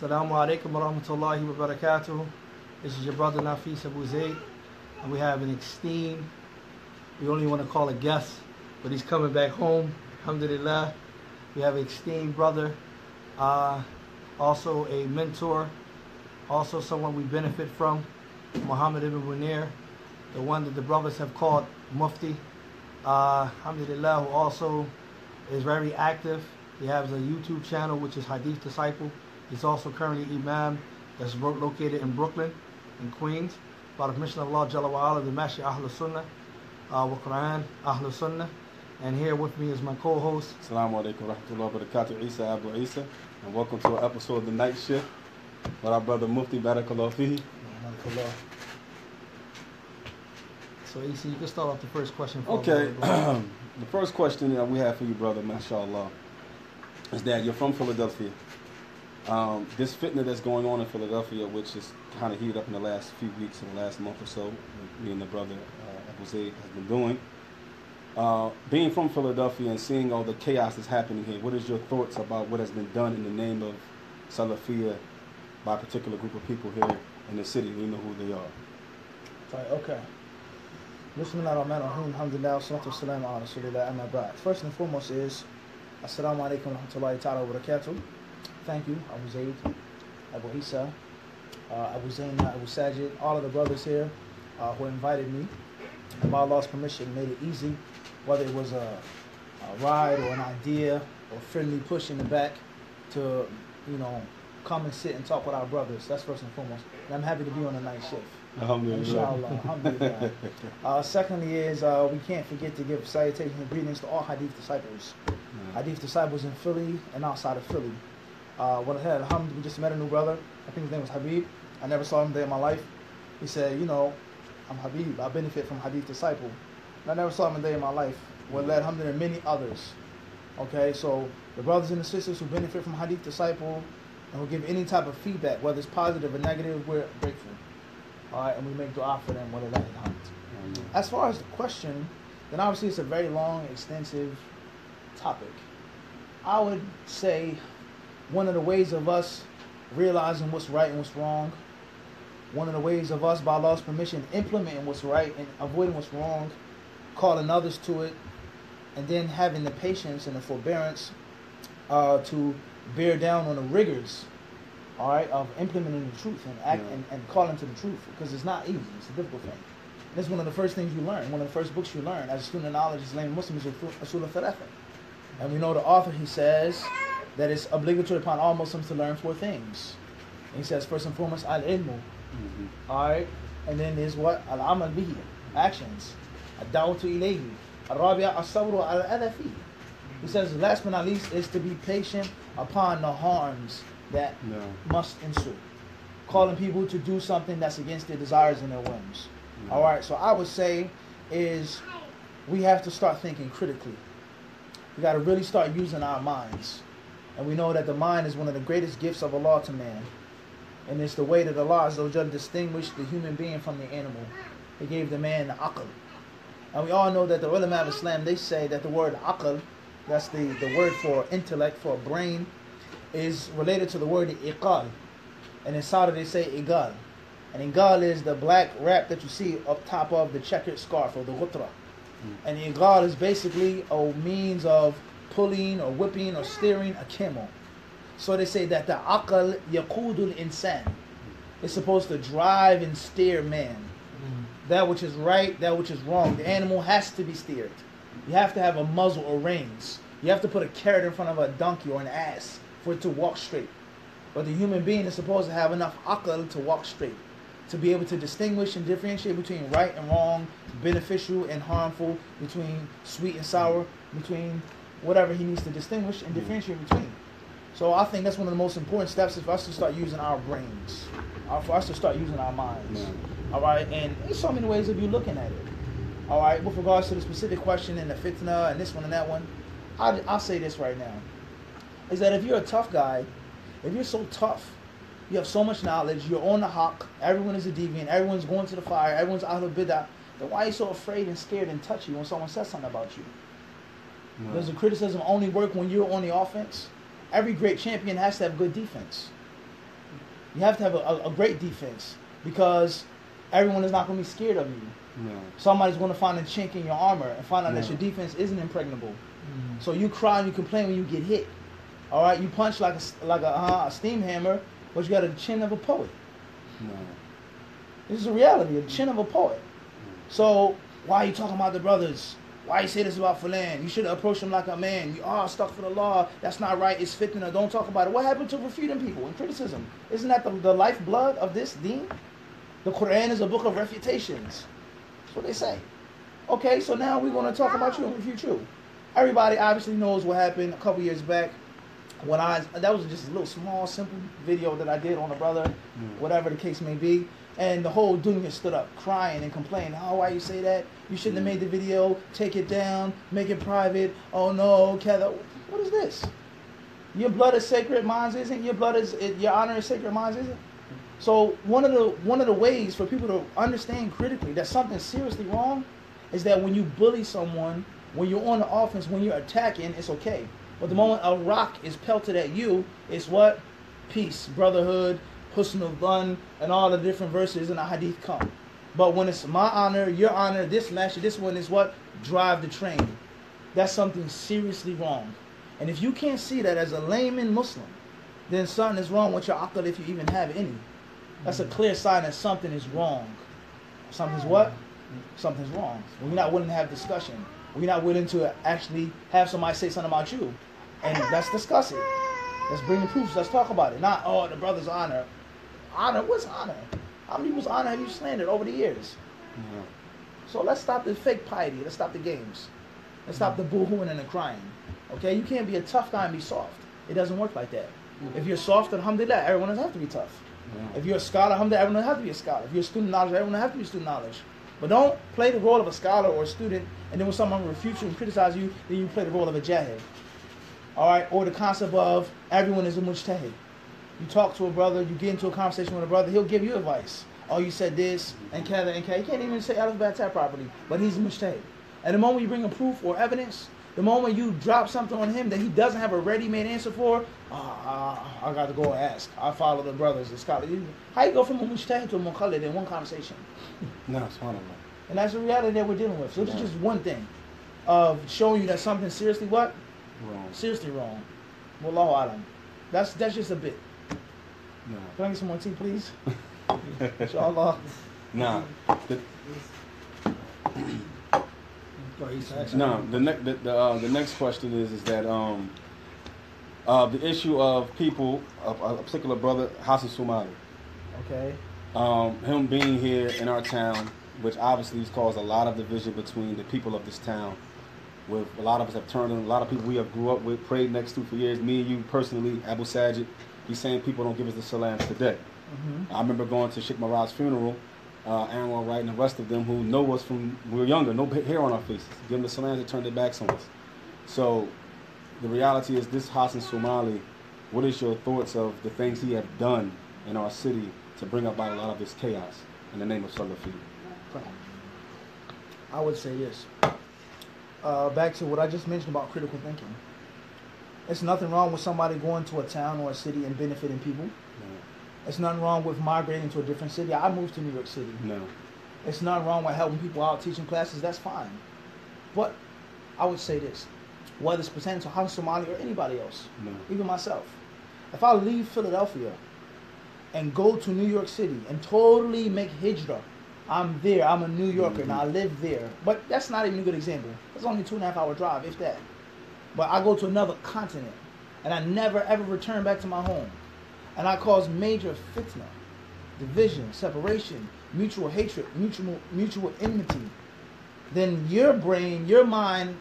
Assalamu alaikum wa rahmatullahi wa barakatuh. This is your brother Nafis Abu Zayd. And we have an esteemed, we only want to call a guest, but he's coming back home. Alhamdulillah. We have an esteemed brother, uh, also a mentor, also someone we benefit from, Muhammad ibn Muneer, the one that the brothers have called Mufti. Uh, alhamdulillah, who also is very active. He has a YouTube channel which is Hadith Disciple. He's also currently Imam that's located in Brooklyn, in Queens. By the permission of Allah Jalla wa ala, the Mashi Ahlul Sunnah, uh, wa Quran Ahlul Sunnah. And here with me is my co-host. Assalamu alaikum wa rahmatullahi wa barakatuh, Isa Abu Isa. And welcome to an episode of The Night Shift with our brother Mufti Barakallah Fihi. So, AC, you can start off the first question. For Okay, the first question that we have for you, brother, mashallah, is that you're from Philadelphia. Um, this fitna that's going on in Philadelphia, which is kind of heated up in the last few weeks, in the last month or so, me and the brother uh, has been doing. Uh, being from Philadelphia and seeing all the chaos that's happening here, what is your thoughts about what has been done in the name of Salafiyah by a particular group of people here in the city? We know who they are. Right, okay. Bismillah ar-Rahman ar-Rahim, alhamdulillah, salatu wassalamu ala rasulillah, amma ba'd. First and foremost is, assalamu alaikum wa rahmatullahi wa barakatuh. Thank you, Abu Zayd, Abu Isa, uh, Abu Zayn, Abu Sajid, all of the brothers here uh, who invited me. And by Allah's permission, made it easy, whether it was a, a ride or an idea or friendly push in the back to, you know, come and sit and talk with our brothers. That's first and foremost. And I'm happy to be on the night shift. Inshallah. Alhamdulillah. Uh, secondly is uh, we can't forget to give salutations and greetings to all Hadith disciples. Hadith disciples in Philly and outside of Philly. Uh, what I had, alhamdulillah, we just met a new brother. I think his name was Habib. I never saw him a day in my life. He said, you know, I'm Habib. I benefit from Hadith disciple. And I never saw him a day in my life. Well, alhamdulillah, many others. Okay, so the brothers and the sisters who benefit from Hadith disciple and who give any type of feedback, whether it's positive or negative, we're grateful. All right, and we make dua for them, whether that is hunt. As far as the question, then obviously it's a very long, extensive topic. I would say one of the ways of us realizing what's right and what's wrong, one of the ways of us, by Allah's permission, implementing what's right and avoiding what's wrong, calling others to it, and then having the patience and the forbearance uh, to bear down on the rigors, all right, of implementing the truth and act Yeah. and, and calling to the truth because it's not easy. It's a difficult thing. That's one of the first things you learn. One of the first books you learn as a student of knowledge, Islamic Muslim, is Rasul al And we know the author, he says that it's obligatory upon all Muslims to learn four things. And he says, first and foremost, al ilmu. Mhm. All right. And then there's what? Al amal bihi. Actions. Al da'watu ilayhi. Al rabi'a al sabru al adha fihi. He says, last but not least, is to be patient upon the harms that No. must ensue. Calling people to do something that's against their desires and their whims. No. All right. So I would say is we have to start thinking critically. We got to really start using our minds. And we know that the mind is one of the greatest gifts of Allah to man. And it's the way that Allah Azza wa distinguished the human being from the animal. He gave the man the aql. And we all know that the ulama of Islam, they say that the word aql, that's the, the word for intellect, for brain, is related to the word iqal. And in Saudi they say igal. And igal is the black wrap that you see up top of the checkered scarf or the ghutra. Hmm. And igal is basically a means of pulling or whipping or steering a camel. So they say that the aqal yaqudul insan is supposed to drive and steer man. That which is right, that which is wrong. The animal has to be steered. You have to have a muzzle or reins. You have to put a carrot in front of a donkey or an ass for it to walk straight. But the human being is supposed to have enough akal to walk straight, to be able to distinguish and differentiate between right and wrong, beneficial and harmful, between sweet and sour, between whatever he needs to distinguish and differentiate between. So I think that's one of the most important steps is for us to start using our brains, uh, for us to start using our minds. All right, and there's so many ways of you looking at it. All right, with regards to the specific question and the fitna and this one and that one, I, I'll say this right now: is that if you're a tough guy, if you're so tough, you have so much knowledge, you're on the haqq, everyone is a deviant, everyone's going to the fire, everyone's out of bid'ah, then why are you so afraid and scared and touchy when someone says something about you? No. Does the criticism only work when you're on the offense? Every great champion has to have good defense. You have to have a, a, a great defense because everyone is not going to be scared of you. Somebody's going to find a chink in your armor and find out that your defense isn't impregnable. Mm. So you cry and you complain when you get hit. All right, you punch like a like a, uh, a steam hammer, but you got a chin of a poet. This is a reality, a chin of a poet. So why are you talking about the brothers? Why you say this about Fulan? You should have approached him like a man. You are stuck for the law. That's not right. It's fitna. Don't talk about it. What happened to refuting people and criticism? Isn't that the, the lifeblood of this deen? The Quran is a book of refutations. That's what they say. Okay, so now we're going to talk about you and refute you. Everybody obviously knows what happened a couple years back when I that was just a little small simple video that I did on a brother, Mm. whatever the case may be, and the whole dunya stood up crying and complaining. Oh, why you say that? You shouldn't have made the video. Take it down. Make it private. Oh no, Kether. What is this? Your blood is sacred. Mine isn't. Your blood is your honor is sacred. Mine isn't. So one of the one of the ways for people to understand critically that something's seriously wrong is that when you bully someone, when you're on the offense, when you're attacking, it's okay. But the moment a rock is pelted at you, it's what? Peace, brotherhood, husnul dhan, and all the different verses in the hadith come. But when it's my honor, your honor, this match, this one is what? Drive the train. That's something seriously wrong. And if you can't see that as a layman Muslim, then something is wrong with your akal if you even have any. That's a clear sign that something is wrong. Something's what? Something's wrong. You're not willing to have discussion, you're not willing to actually have somebody say something about you, and let's discuss it. Let's bring the proofs. Let's talk about it. Not oh the brother's honor. Honor? What's honor? How many people's honor have you slandered over the years? No. So let's stop the fake piety. Let's stop the games. Let's stop the boohooing and the crying. Okay? You can't be a tough guy and be soft. It doesn't work like that. Mm-hmm. If you're soft, alhamdulillah, everyone doesn't have to be tough. No. If you're a scholar, alhamdulillah, everyone doesn't have to be a scholar. If you're a student of knowledge, everyone doesn't have to be a student of knowledge. But don't play the role of a scholar or a student, and then when someone refutes you and criticizes you, then you play the role of a jahil. All right? Or the concept of everyone is a mujtahid. You talk to a brother, you get into a conversation with a brother, he'll give you advice. Oh, you said this, and kada, and kada. He can't even say Alif Batat properly, but he's a mujtahid. And the moment you bring a proof or evidence, the moment you drop something on him that he doesn't have a ready-made answer for, ah, I got to go ask. I follow the brothers, the scholars. How you go from a mujtahid to a muqallid in one conversation? No, subhanAllah. And that's the reality that we're dealing with. So this is just one thing of showing you that something seriously what? Wrong. Seriously wrong. Wallahu alam. That's that's just a bit. No. Can I get some more tea, please? Inshallah. Nah. The, Go ahead, Isa. no. The next the the, uh, the next question is is that um uh the issue of people a, a particular brother Hassan Somali Okay. um him being here in our town which obviously has caused a lot of division between the people of this town with a lot of us have turned on a lot of people we have grew up with prayed next to for years me and you personally Abu Sajid he's saying people don't give us the salams today Mm-hmm. I remember going to Sheikh Marad's funeral, uh, Anwar Wright and the rest of them who know us from we were younger, no hair on our faces. Give them the salams, they turned their backs on us. So the reality is this Hassan Somali, what is your thoughts of the things he have done in our city to bring about a lot of this chaos in the name of Salafi? I would say this. Uh, back to what I just mentioned about critical thinking. There's nothing wrong with somebody going to a town or a city and benefiting people. There's nothing wrong with migrating to a different city. I moved to New York City. No. It's nothing wrong with helping people out, teaching classes. That's fine. But I would say this, whether it's pertaining to Hassan Somali or anybody else, No. even myself, if I leave Philadelphia and go to New York City and totally make hijra, I'm there. I'm a New Yorker mm-hmm. and I live there. But that's not even a good example. It's only a two and a half hour drive, if that. But I go to another continent and I never ever return back to my home. And I cause major fitna, division, separation, mutual hatred, mutual mutual enmity. Then your brain, your mind,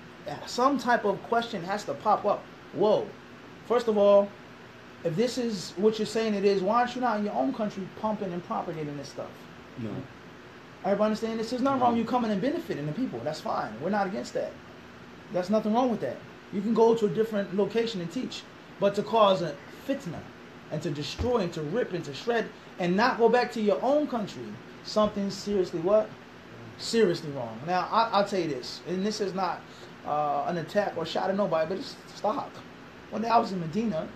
some type of question has to pop up. Whoa. First of all, if this is what you're saying it is, why aren't you not in your own country pumping and propagating this stuff? No. Everybody understand this? There's nothing wrong with you coming and benefiting the people. That's fine. We're not against that. That's nothing wrong with that. You can go to a different location and teach. But to cause a fitna and to destroy and to rip and to shred and not go back to your own country, something seriously what? Seriously wrong. Now, I, I'll tell you this, and this is not uh, an attack or shot at nobody, but it's stock. One day I was in Medina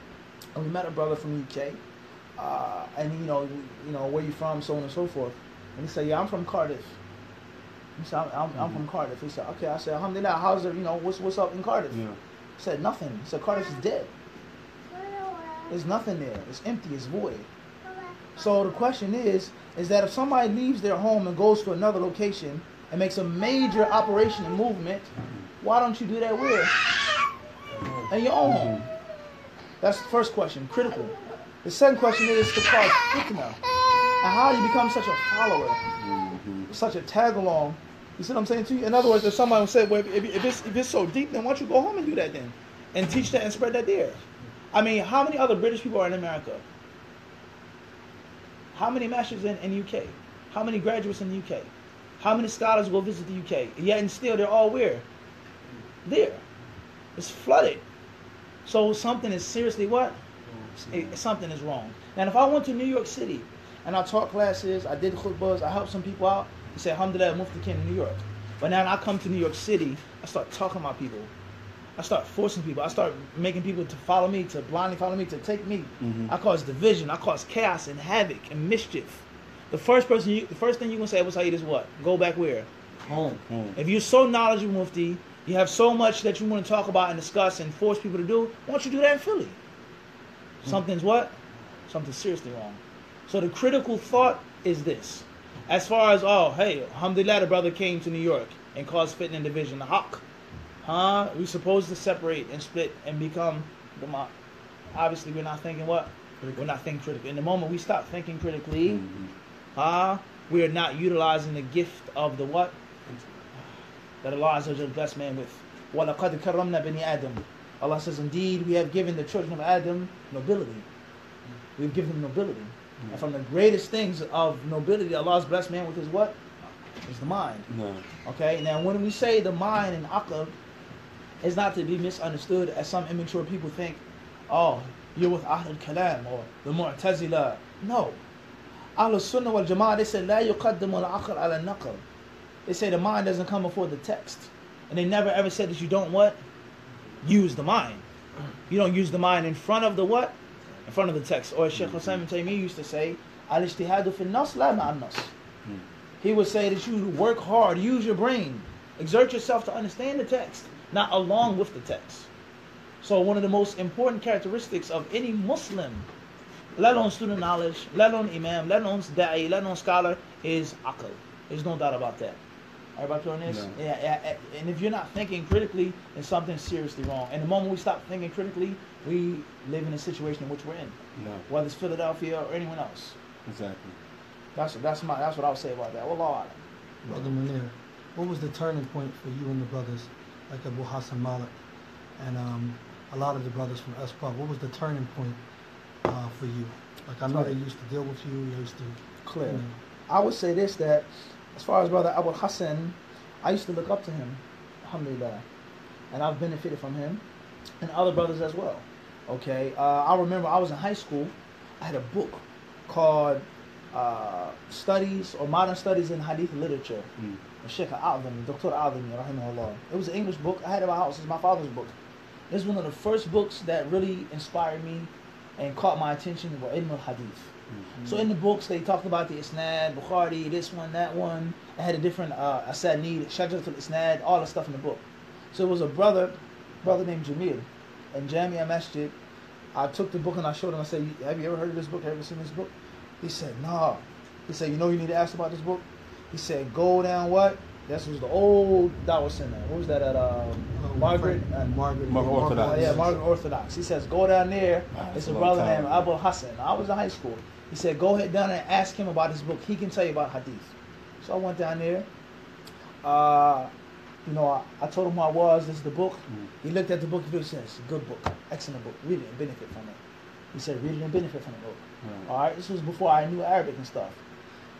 and we met a brother from UK uh, and you know, you know, where you from, so on and so forth. And he said, yeah, I'm from Cardiff. He said, I'm, I'm, I'm Mhm. from Cardiff. He said, okay. I said, Alhamdulillah, how's it, you know, what's, what's up in Cardiff? Yeah. He said, nothing. He said, Cardiff is dead. There's nothing there. It's empty. It's void. So the question is, is that if somebody leaves their home and goes to another location and makes a major operation and movement, why don't you do that where? In your own home. That's the first question, critical. The second question is to cause fitna. And how do you become such a follower, hmm such a tag along? You see what I'm saying to you? In other words, if somebody said, well, if, if, it's, if it's so deep, then why don't you go home and do that then? And teach that and spread that there. I mean, how many other British people are in America? How many masters in, in UK? How many graduates in the UK? How many scholars will visit the UK? And yet and still they're all where? There. It's flooded. So something is seriously what? Something is wrong. Now if I went to New York City and I taught classes, I did khutbahs, I helped some people out, and said, Alhamdulillah, Mufti came to New York. But now I come to New York City, I start talking about people. I start forcing people. I start making people to follow me, to blindly follow me, to take me. Mhm. I cause division. I cause chaos and havoc and mischief. The first person, you, the first thing you gonna say, Abu Saeed, is what? Go back where? Home. Home. If you're so knowledgeable, Mufti, you have so much that you want to talk about and discuss and force people to do, why don't you do that in Philly? Something's what? Something's seriously wrong. So the critical thought is this. As far as, oh, hey, alhamdulillah, the brother came to New York and caused fitna and division. The haq. Huh? we supposed to separate and split and become the ma Obviously, we're not thinking what? We're not thinking critically. In the moment we stop thinking critically, Mhm. Huh? We are not utilizing the gift of the what? That Allah Azza wa Jalla blessed man with. وَلَقَدْ كَرَّمْنَا بَنِي Adam. Allah says, indeed, we have given the children of Adam nobility. We've given them nobility. And from the greatest things of nobility, Allah has blessed man with his what? Is the mind. No. Okay. Now, when we say the mind in akal, it's not to be misunderstood as some immature people think. Oh, you're with Ahlul Kalam or the Mu'tazila. No. Ahlul Sunnah wal Jama'ah, they say, La yuqaddamu al-aql ala naql. They say the mind doesn't come before the text. And they never ever said that you don't what? Use the mind. You don't use the mind in front of the what? In front of the text. Or Sheikh Hussein ibn Taymiyyah used to say, al-ijtihadu fi nas la ma'an nas. Mm. He would say that you work hard, use your brain, exert yourself to understand the text, not along with the text. So one of the most important characteristics of any Muslim, let alone student knowledge, let alone imam, let alone da'i, let alone scholar, is aql. There's no doubt about that. Everybody on this? No. Yeah, yeah. And if you're not thinking critically, then something's seriously wrong. And the moment we stop thinking critically, we live in a situation in which we're in, No. whether it's Philadelphia or anyone else. Exactly. That's that's my that's what I would say about that. Wallahu a'lam. Brother Muneer, what was the turning point for you and the brothers, like Abu Hassan Malik, and um, a lot of the brothers from SPubs? What was the turning point uh, for you? Like I know they used to deal with you. They used to, Clear. you know, I would say this that as far as brother Abu Hassan, I used to look up to him, alhamdulillah, and I've benefited from him and other brothers as well. Okay, uh, I remember I was in high school. I had a book called uh, Studies or Modern Studies in Hadith Literature. Mm. Sheikh Al-Adhami, Dr. Al-Adhami, rahimahullah. It was an English book. I had it in my house. It's my father's book. It's one of the first books that really inspired me and caught my attention was Ilm al-Hadith. Mm. So in the books, they talked about the Isnad, Bukhari, this one, that one. It had a different uh, Asanid, Shajaratul Isnad, all the stuff in the book. So it was a brother, brother named Jamil, in Jamia Masjid. I took the book and I showed him. I said, "Have you ever heard of this book? Have you ever seen this book?" He said, "Nah." He said, "You know, you need to ask about this book." He said, "Go down what?" This was the old Dawah Center. What was that at uh, uh, Margaret? uh, Margaret, Margaret Orthodox. Oh, yeah, Margaret Orthodox. He says, go down there. Wow, It's a a brother time named ago. Abu Hassan. I was in high school. He said, go ahead down there and ask him about his book. He can tell you about hadith. So I went down there. Uh, you know, I, I told him who I was. This is the book. Mm. He looked at the book. He said, it's a good book. Excellent book. Read it and benefit from it. He said, read it and benefit from the book. Right. All right. This was before I knew Arabic and stuff.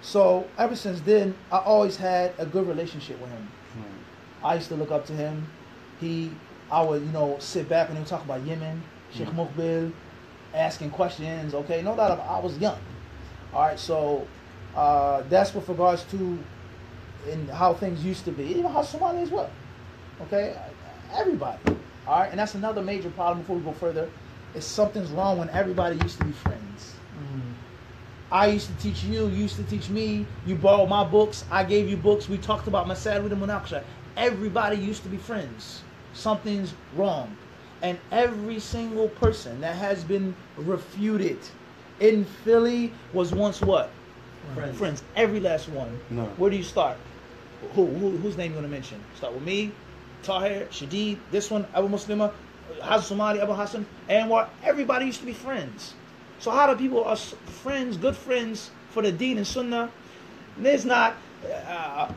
So ever since then, I always had a good relationship with him. Right. I used to look up to him. He, I would, you know, sit back and he would talk about Yemen, Sheikh Mhm. Mukbil, asking questions. Okay, no doubt I was young. All right, so uh, that's with regards to in how things used to be, even how Somali as well. Okay, everybody. All right, and that's another major problem. Before we go further, is something's wrong when everybody used to be friends. Mm. I used to teach you, you used to teach me, you borrowed my books, I gave you books, we talked about Masad with the Munaqsha. Everybody used to be friends. Something's wrong. And every single person that has been refuted in Philly was once what? Friends. Friends. Every last one. No. Where do you start? Who, who whose name you want to mention? Start with me, Tahir, Shadid, this one, Abu Muslima, Hassan Somali, Abu Hassan, Anwar. Everybody used to be friends. So how do people are friends, good friends for the Deen and Sunnah? There's not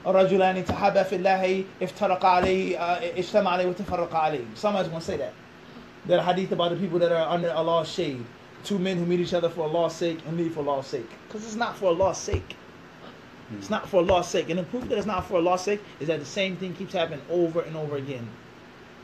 رجلان تحابا في الله افترقا عليه اجتمع عليه Somebody's going to say that. That hadith about the people that are under Allah's shade. Two men who meet each other for Allah's sake and leave for Allah's sake. Because it's not for Allah's sake. Hmm. It's not for Allah's sake. And the proof that it's not for Allah's sake is that the same thing keeps happening over and over again.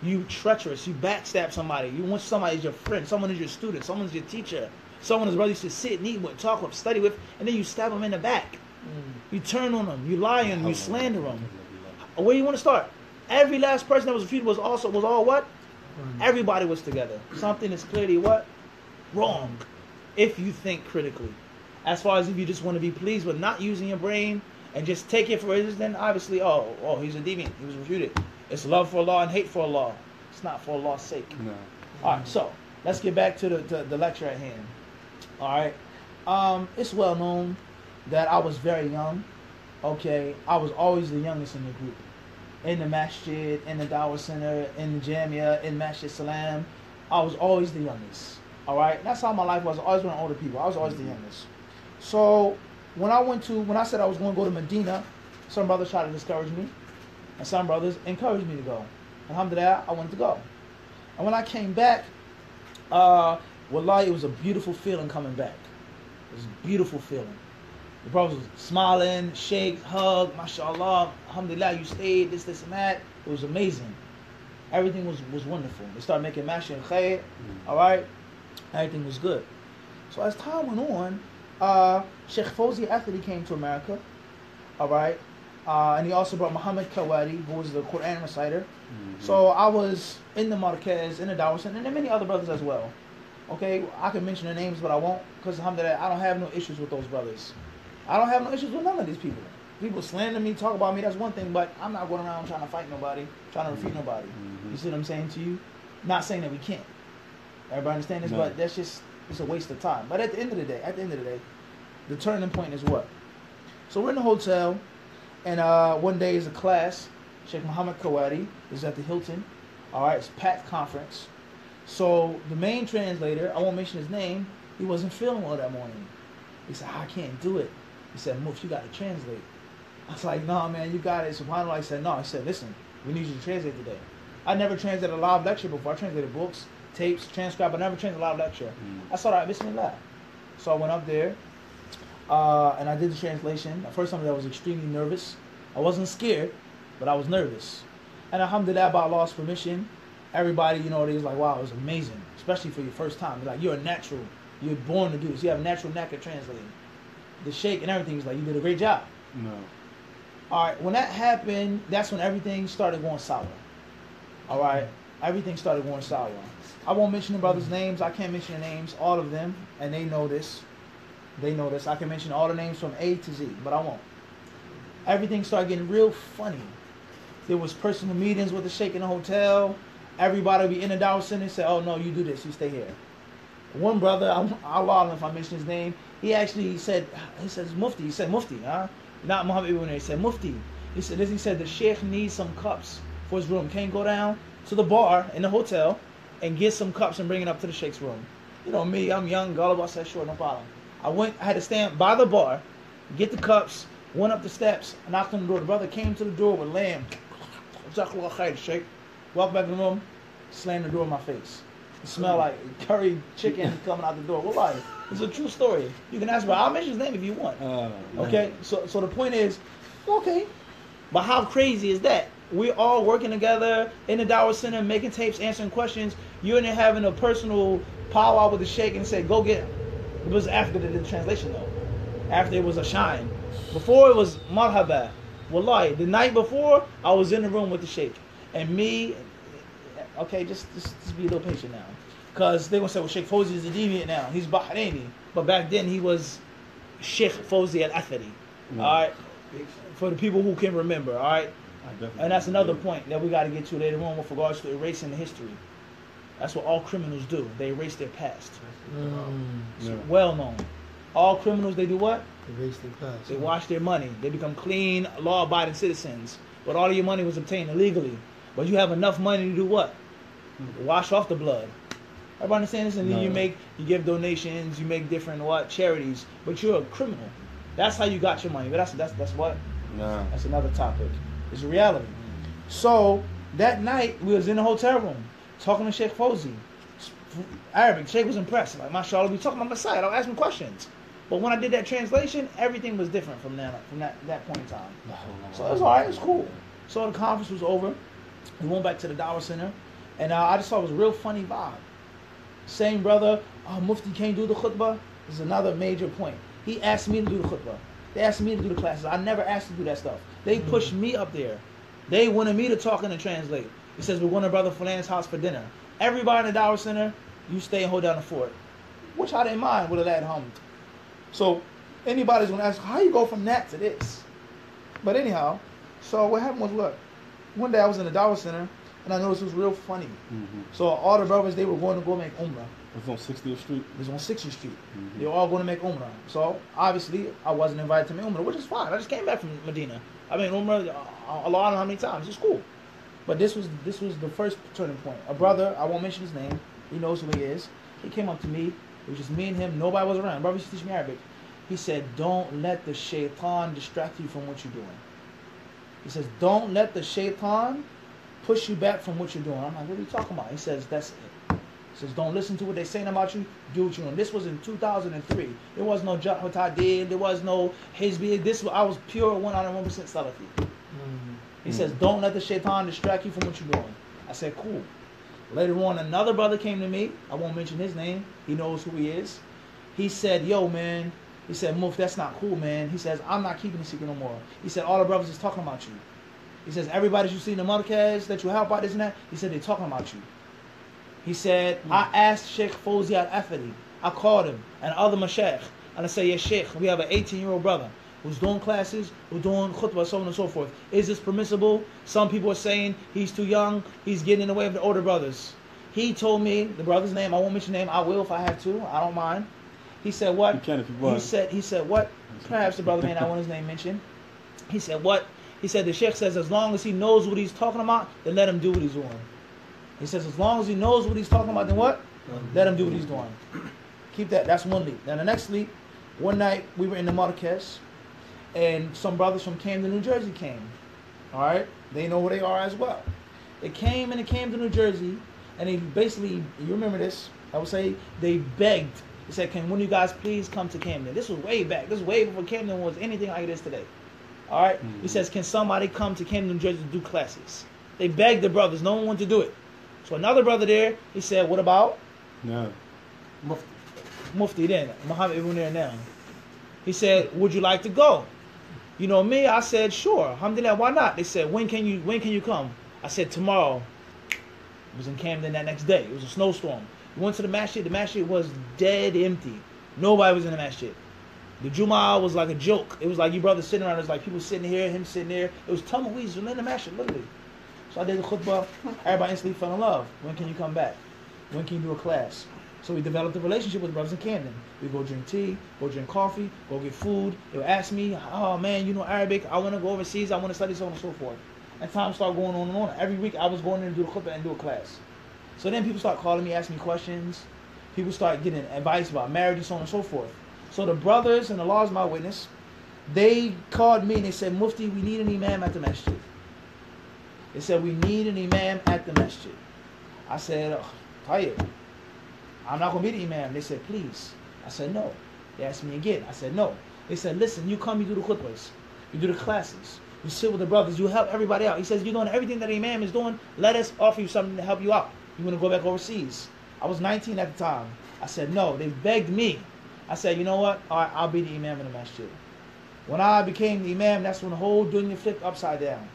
You treacherous, you backstab somebody, you want somebody as your friend, someone is your student, someone's your teacher, someone is brother you should sit and eat with, talk with, study with, and then you stab them in the back. Hmm. You turn on them, you lie on them, you slander them. Hmm. Where do you want to start? Every last person that was refuted was also was all what? Everybody was together. Something is clearly what? Wrong. If you think critically. As far as if you just want to be pleased with not using your brain and just take it for it is, then obviously, oh, oh, he's a deviant. He was refuted. It's love for Allah and hate for Allah. It's not for Allah's sake. No. All right, so let's get back to the, to the lecture at hand. All right, um, it's well known that I was very young. Okay, I was always the youngest in the group, in the masjid, in the dawah center, in the jamia, in Masjid Salam. I was always the youngest. All right, that's how my life was. I always went older people. I was always the youngest. So when I went to when I said I was going to go to Medina, some brothers tried to discourage me, and some brothers encouraged me to go. Alhamdulillah, I wanted to go. And when I came back, uh, wallahi, it was a beautiful feeling coming back. It was a beautiful feeling. The brothers was smiling, shake, hug, mashallah, alhamdulillah, you stayed, this, this, and that. It was amazing. Everything was, was wonderful. They started making mashi and khair, all right? Everything was good. So as time went on, uh, Sheikh Fawzi Athari came to America, all right? Uh, and he also brought Muhammad Kawadi, who was the Quran reciter. So I was in the Markaz, in the Center, and there are many other brothers as well. Okay, I can mention their names, but I won't, because alhamdulillah, I don't have no issues with those brothers. I don't have no issues with none of these people. People slander me, talk about me, that's one thing, but I'm not going around trying to fight nobody, trying to refute nobody. You see what I'm saying to you? Not saying that we can't. Everybody understand this, No. but that's just it's a waste of time. But at the end of the day, at the end of the day, the turning point is what? So we're in the hotel, and uh, one day is a class. Sheikh Muhammad Kawadi is at the Hilton. All right, it's packed conference. So the main translator, I won't mention his name, he wasn't feeling well that morning. He said, I can't do it. He said, Muf, you got to translate. I was like, nah, man, you got it. SubhanAllah, he said, no. I said, listen, we need you to translate today. I never translated a live lecture before. I translated books, tapes, transcribe, but I never translated a live lecture. I said, all right, bismillah. So I went up there, uh, and I did the translation. The first time I was extremely nervous. I wasn't scared, but I was nervous. And alhamdulillah, by Allah's permission, everybody, you know, they was like, wow, it was amazing, especially for your first time. They're like, you're a natural. You're born to do this. You have a natural knack at translating. The shake and everything was like, you did a great job. No. All right, when that happened, that's when everything started going sour. All right, everything started going sour. I won't mention the brothers' names. I can't mention the names, all of them, and they know this. They know this. I can mention all the names from A to Z, but I won't. Everything started getting real funny. There was personal meetings with the sheikh in the hotel. Everybody would be in the Center and say, "Oh no, you do this. You stay here." One brother, I'm- Allah, if I mention his name, he actually said, he says Mufti. He said Mufti, huh? Not Muhammad Ibn He said Mufti. He said this. He said the sheikh needs some cups for his room. Can't go down to the bar in the hotel and get some cups and bring it up to the sheikh's room. You know me, I'm young, gullible. I said sure, no problem. I went. I had to stand by the bar, get the cups, went up the steps, knocked on the door. The brother came to the door with lamb. Sheikh. Walked back in the room, slammed the door in my face. It smelled like curry chicken coming out the door. Wallahi, it's a true story. You can ask, but I'll mention his name if you want. Uh, Okay, so so the point is, okay, but how crazy is that? We're all working together in the Dawah Center, making tapes, answering questions. You're in there having a personal powwow with the sheikh and say, "Go get him." It was after they did the translation though. After it was a shine. Before it was marhaba. Wallahi, the night before I was in the room with the sheikh and me. Okay, just just, just be a little patient now, because they gonna say, "Well, Sheikh Fawzi is a deviant now. He's Bahraini," but back then he was Sheikh Fawzi Al Athari. Yeah. All right, for the people who can remember. All right, and that's another point that we got to get to later on with regards to erasing the history. That's what all criminals do. They erase their past. Mm. It's Yeah. well known. All criminals they do what? Erase their past. They wash their money. They become clean, law-abiding citizens. But all of your money was obtained illegally. But you have enough money to do what? Wash off the blood. Everybody understand this? And then No. you make, you give donations, you make different what charities. But you're a criminal. That's how you got your money. But that's that's that's what. Nah. That's another topic. It's a reality. So that night we was in the hotel room talking to Sheikh Fawzi. Arabic. Sheikh was impressed. Like, mashallah, we talking about my side. I'll ask him questions. But when I did that translation, everything was different from that from that, that point in time. So it was alright, it was cool. So the conference was over. We went back to the Dawah Center, and uh, I just thought it was a real funny vibe. Same brother, uh, Mufti can't do the khutbah. This is another major point. He asked me to do the khutbah. They asked me to do the classes. I never asked to do that stuff. They pushed me up there. They wanted me to talk and to translate. He says, we're going to Brother Fulan's house for dinner. Everybody in the Dawah Center, you stay and hold down the fort. Which I didn't mind with a lad hummed. So anybody's gonna ask, how you go from that to this? But anyhow, so what happened was, look, one day I was in the Dawah Center and I noticed it was real funny. Mm-hmm. So all the brothers they were going to go make umrah. It's on 60th Street. It was on 60th Street. Mhm. They were all going to make umrah. So obviously I wasn't invited to make umrah, which is fine. I just came back from Medina. I mean umrah uh, a lot of how many times. It's cool. But this was this was the first turning point. A brother, I won't mention his name. He knows who he is. He came up to me. It was just me and him. Nobody was around. Brother used to teach me Arabic. He said, "Don't let the shaitan distract you from what you're doing." He says, "Don't let the shaitan push you back from what you're doing." I'm like, "What are you talking about?" He says, "That's it." He says, "Don't listen to what they're saying about you. Do what you're doing." This was in 2003. There was no Jat. There was no Hizbi. This was I was pure 101% Salafi. Mm. He Mm. says, "Don't let the shaitan distract you from what you're doing." I said, "Cool." Later on, another brother came to me. I won't mention his name. He knows who he is. He said, "Yo, man." He said, "Move, that's not cool, man." He says, "I'm not keeping the secret no more." He said, "All the brothers is talking about you." He says, "Everybody you see in the Markaz that you help out this and that." He said, "They're talking about you." He said, "I asked Sheikh Fawzi Al Athari. I called him and other mashaykh, and I said, "Yes, Sheikh, we have an 18-year-old brother." Who's doing classes, who's doing khutbah, so on and so forth. Is this permissible? Some people are saying he's too young, he's getting in the way of the older brothers. He told me the brother's name, I won't mention name, I will if I have to, I don't mind. He said what? You can if you He said he said what? Perhaps the brother may not want his name mentioned. He said what? He said the sheikh says as long as he knows what he's talking about, then let him do what he's doing. He says as long as he knows what he's talking about, then what? Let him do what he's doing. Keep that. That's one leap. Now the next leap, one night we were in the Markaz, and some brothers from Camden, New Jersey came. All right, they know who they are as well. They came into Camden, New Jersey, and they basically, you remember this? I would say they begged. They said, "Can one of you guys please come to Camden?" This was way back. This was way before Camden was anything like it is today. All right? He Mhm. says, "Can somebody come to Camden, New Jersey to do classes?" They begged the brothers. No one wanted to do it. So another brother there, he said, "What about No. Mufti. Mufti then, Muhammad Ibn there now. He said, Would you like to go? You know me, I said, Sure. Alhamdulillah, why not? They said, When can you when can you come? I said, Tomorrow. It was in Camden that next day. It was a snowstorm. We went to the masjid, the masjid was dead empty. Nobody was in the masjid. The Jumu'ah was like a joke. It was like you brothers sitting around, it was like people sitting here, him sitting there. It was tumbleweeds in the masjid, literally. So I did the khutbah. Everybody instantly fell in love. When can you come back? When can you do a class? So we developed a relationship with brothers in Camden. We go drink tea, go drink coffee, go get food. They'll ask me, oh man, you know Arabic, I want to go overseas, I want to study, so on and so forth. And time started going on and on. Every week I was going in to do a khutbah and do a class. So then people start calling me, asking me questions. People start getting advice about marriage and so on and so forth. So the brothers, and the law is my witness, they called me and they said, Mufti, we need an imam at the masjid. They said, we need an imam at the masjid. I said, oh, tired. I'm not going to be the imam. They said, please. I said, no. They asked me again. I said, no. They said, listen, you come, you do the khutbahs. You do the classes. You sit with the brothers. You help everybody out. He says, you're doing everything that imam is doing. Let us offer you something to help you out. You want to go back overseas. I was 19 at the time. I said, no. They begged me. I said, you know what? All right, I'll be the imam in the masjid. When I became the imam, that's when the whole dunya flipped upside down.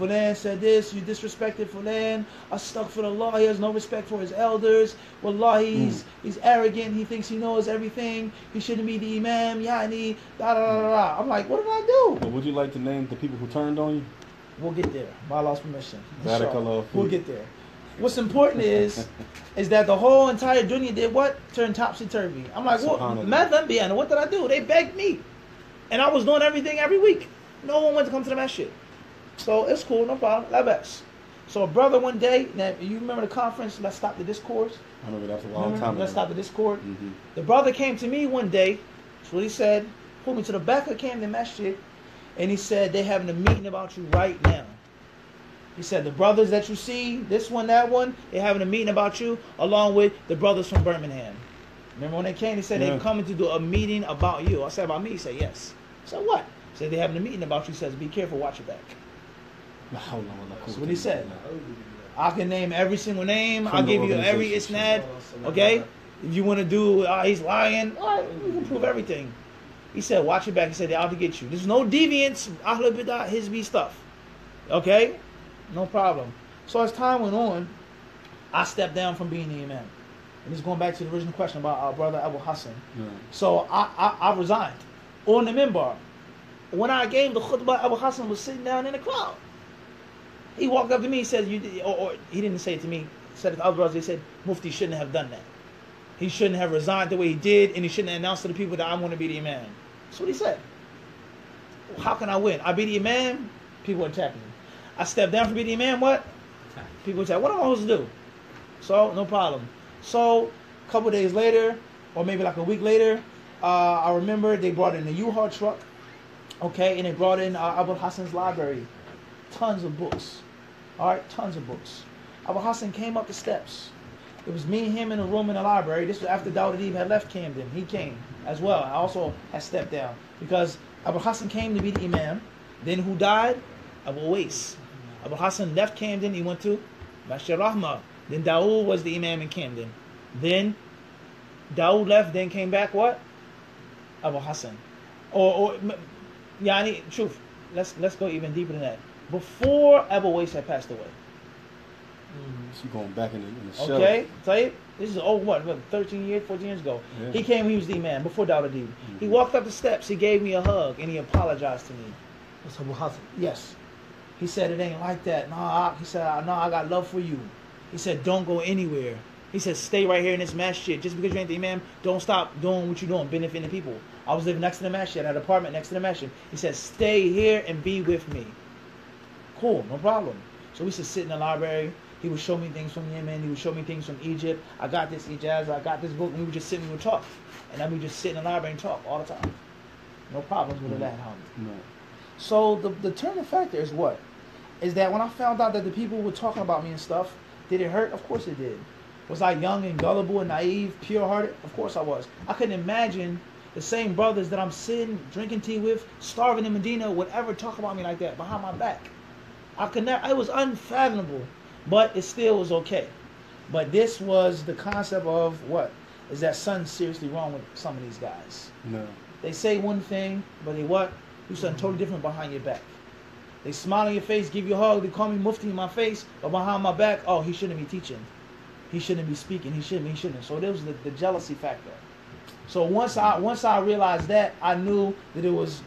Fulan said this, you disrespected Fulan. Astaghfirullah, he has no respect for his elders. Wallahi, hmm. he's, he's arrogant. He thinks he knows everything. He shouldn't be the imam. Yani, da da da da. I'm like, what did I do? Would you like to name the people who turned on you? We'll get there. By Allah's permission. Inshallah. We'll get there. What's important is, is that the whole entire dunya did what? Turned topsy turvy. I'm like, what? Madam what did I do? They begged me, and I was doing everything every week. No one went to come to the masjid, so it's cool, no problem. La best. So a brother one day, now you remember the conference? Let's stop the discourse. I remember that's a long Remember? time ago. Let's stop the discord. hmm The brother came to me one day. That's what he said. Pulled me to the back of the Camden Masjid, and he said they're having a meeting about you right now. He said the brothers that you see, this one, that one, they're having a meeting about you, along with the brothers from Birmingham. Remember when they came? He said Yeah. they're coming to do a meeting about you. I said about me. He said yes. I said what? He said they're having a meeting about you. He says be careful, watch your back. That's what he said. I can name every single name. I'll give you every isnad. Okay? If you want to do, uh, he's lying, right, we can prove everything. He said, watch your back. He said, they're out to get you. There's no deviance, Ahlul Bidah, Hizbi stuff. Okay? No problem. So as time went on, I stepped down from being the imam. And this going back to the original question about our brother Abu Hassan. Yeah. So I, I, I resigned on the minbar. When I gave the khutbah, Abu Hassan was sitting down in the crowd. He walked up to me. He said, "You," or, or he didn't say it to me. He said it to other brothers. He said, "Mufti shouldn't have done that. He shouldn't have resigned the way he did, and he shouldn't have announced to the people that I'm going to be the imam." That's what he said. How can I win? I be the imam. People attack me. I step down from being the imam. What? People attack. What am I supposed to do? So no problem. So a couple days later, or maybe like a week later, uh, I remember they brought in a U-Haul truck, okay, and they brought in uh, Abu Hassan's library, tons of books, all right, tons of books. Abu Hassan came up the steps. It was me and him in a room in the library. This was after Dawud Adib had left Camden. He came as well. I also had stepped down because Abu Hassan came to be the imam. Then who died? Abu Wais. Abu Hassan left Camden. He went to Bashir Rahma. Then Dawood was the imam in Camden. Then Dawood left, then came back. What? Abu Hassan. Or, or Yani, truth. Let's let's go even deeper than that. Before Abu Wais had passed away. She going back in the, in the show. Okay, Tayyip, this is oh what, what 13 years, 14 years ago. Yeah. He came, he was the man before Dawud D. He Mhm. walked up the steps, he gave me a hug, and he apologized to me. That's Abu Hassan. Yes. He said it ain't like that. Nah, I, he said, no, I got love for you. He said, don't go anywhere. He said, stay right here in this masjid. Just because you ain't the imam, don't stop doing what you're doing, benefiting the people. I was living next to the masjid, at an apartment next to the masjid. He said, stay here and be with me. Cool, no problem. So we used to sit in the library. He would show me things from Yemen. He would show me things from Egypt. I got this Ijaz. I got this book. And we would just sit and we would talk. And then we just sit in the library and talk all the time. No problems with Mhm. that, homie. No. So the the turning factor is what? Is that when I found out that the people were talking about me and stuff, did it hurt? Of course it did. Was I young and gullible and naive, pure hearted? Of course I was. I couldn't imagine the same brothers that I'm sitting, drinking tea with, starving in Medina would ever talk about me like that behind my back. I could not it was unfathomable. But it still was okay. But this was the concept of what? Is that something seriously wrong with some of these guys? No. They say one thing, but they what? Do something totally mm-hmm. different behind your back. They smile on your face, give you a hug, they call me mufti in my face, but behind my back, oh, he shouldn't be teaching. He shouldn't be speaking. He shouldn't. He shouldn't. So there was the, the jealousy factor. So once I once I realized that, I knew that it was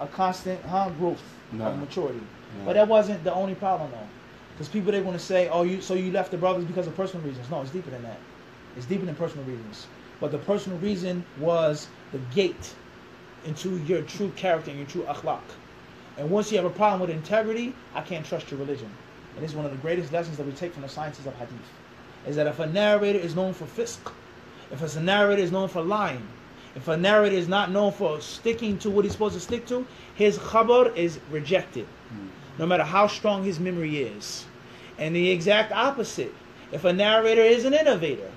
a constant huh, growth No. of maturity. But that wasn't the only problem though, because people they want to say, oh, you so you left the brothers because of personal reasons. No, it's deeper than that. It's deeper than personal reasons. But the personal reason was the gate into your true character and your true akhlaq. And once you have a problem with integrity, I can't trust your religion. And this is one of the greatest lessons that we take from the sciences of hadith. Is that if a narrator is known for fisk, if a narrator is known for lying, if a narrator is not known for sticking to what he's supposed to stick to, his khabar is rejected, hmm. No matter how strong his memory is. And the exact opposite, if a narrator is an innovator,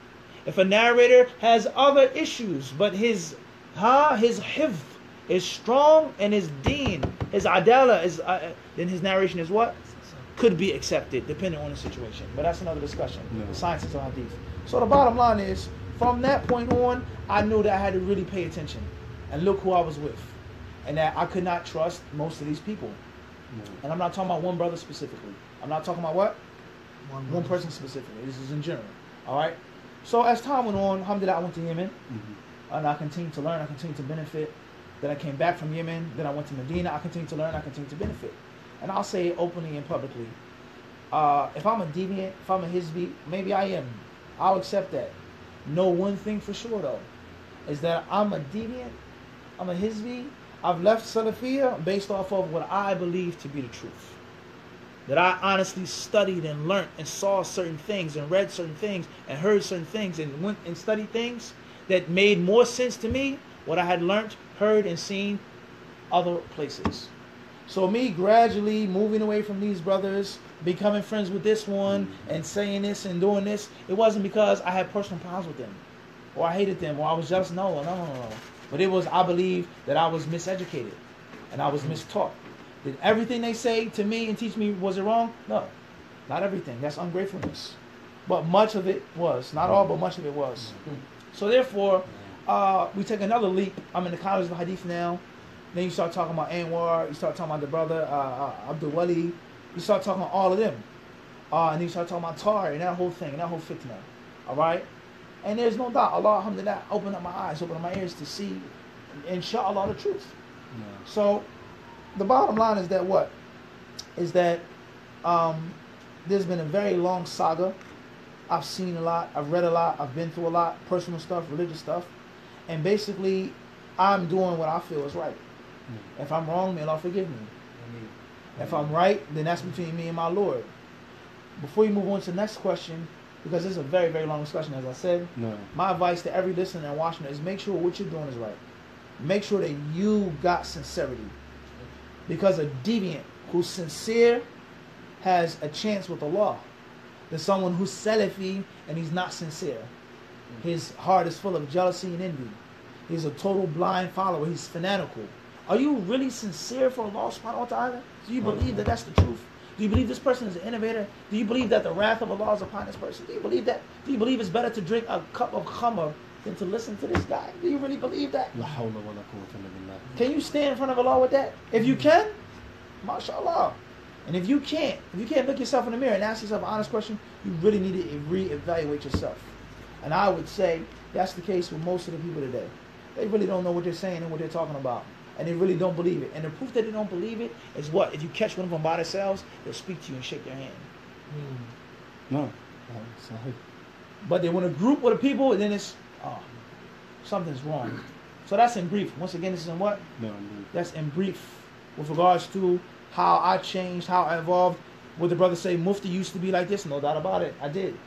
if a narrator has other issues, but his ha his hifz is strong and his deen, his adala is, uh, then his narration is what? Could be accepted depending on the situation. But that's another discussion. No. The sciences of hadith. So the bottom line is, from that point on, I knew that I had to really pay attention and look who I was with, and that I could not trust most of these people. And I'm not talking about one brother specifically. I'm not talking about what? One, One person specifically. This is in general. All right? So as time went on, alhamdulillah, I went to Yemen. Mhm. And I continued to learn. I continued to benefit. Then I came back from Yemen. Then I went to Medina. I continued to learn. I continued to benefit. And I'll say it openly and publicly. Uh, if I'm a deviant, if I'm a Hizbi, maybe I am. I'll accept that. Know one thing for sure though, is that I'm a deviant. I'm a Hizbi. I've left Salafiyah based off of what I believe to be the truth. That I honestly studied and learned and saw certain things and read certain things and heard certain things and went and studied things that made more sense to me what I had learned, heard, and seen other places. So me gradually moving away from these brothers, becoming friends with this one, and saying this and doing this, it wasn't because I had personal problems with them, or I hated them, or I was jealous. No, no, no, no. But it was I believe that I was miseducated, and I was mistaught. Did everything they say to me and teach me was it wrong? No, not everything. That's ungratefulness. But much of it was, not all, but much of it was. So therefore, uh, we take another leap. I'm in the college of hadith now. Then you start talking about Anwar. You start talking about the brother uh, uh, Abdul Wali. You start talking about all of them. Uh, and then you start talking about Tar and that whole thing, and that whole fitna. All right? And there's no doubt, Allah, alhamdulillah, open up my eyes, open up my ears to see, inshallah, the truth. Yeah. So, the bottom line is that what? Is that um, there's been a very long saga. I've seen a lot, I've read a lot, I've been through a lot, personal stuff, religious stuff. And basically, I'm doing what I feel is right. If I'm wrong, may Allah forgive me. If I'm right, then that's between me and my Lord. Before you move on to the next question, because this is a very, very long discussion, as I said, No. my advice to every listener and watching is make sure what you're doing is right. Make sure that you got sincerity. Because a deviant who's sincere has a chance with Allah than someone who's Salafi and he's not sincere. His heart is full of jealousy and envy. He's a total blind follower. He's fanatical. Are you really sincere for Allah subhanahu wa ta'ala? Do you believe that that's the truth? Do you believe this person is an innovator? Do you believe that the wrath of Allah is upon this person? Do you believe that? Do you believe it's better to drink a cup of khamr than to listen to this guy? Do you really believe that? La hawla wa la quwwata illa billah. Can you stand in front of Allah with that? If you can, mashallah. And if you can't, if you can't look yourself in the mirror and ask yourself an honest question, you really need to reevaluate yourself. And I would say that's the case with most of the people today. They really don't know what they're saying and what they're talking about. And they really don't believe it. And the proof that they don't believe it is what? If you catch one of them by themselves, they'll speak to you and shake your hand. No. Uh, But they want to group with the people, and then it's, oh, something's wrong. So that's in brief. Once again, this is in what? No, indeed. That's in brief with regards to how I changed, how I evolved. Would the brother say Mufti used to be like this? No doubt about it. I did.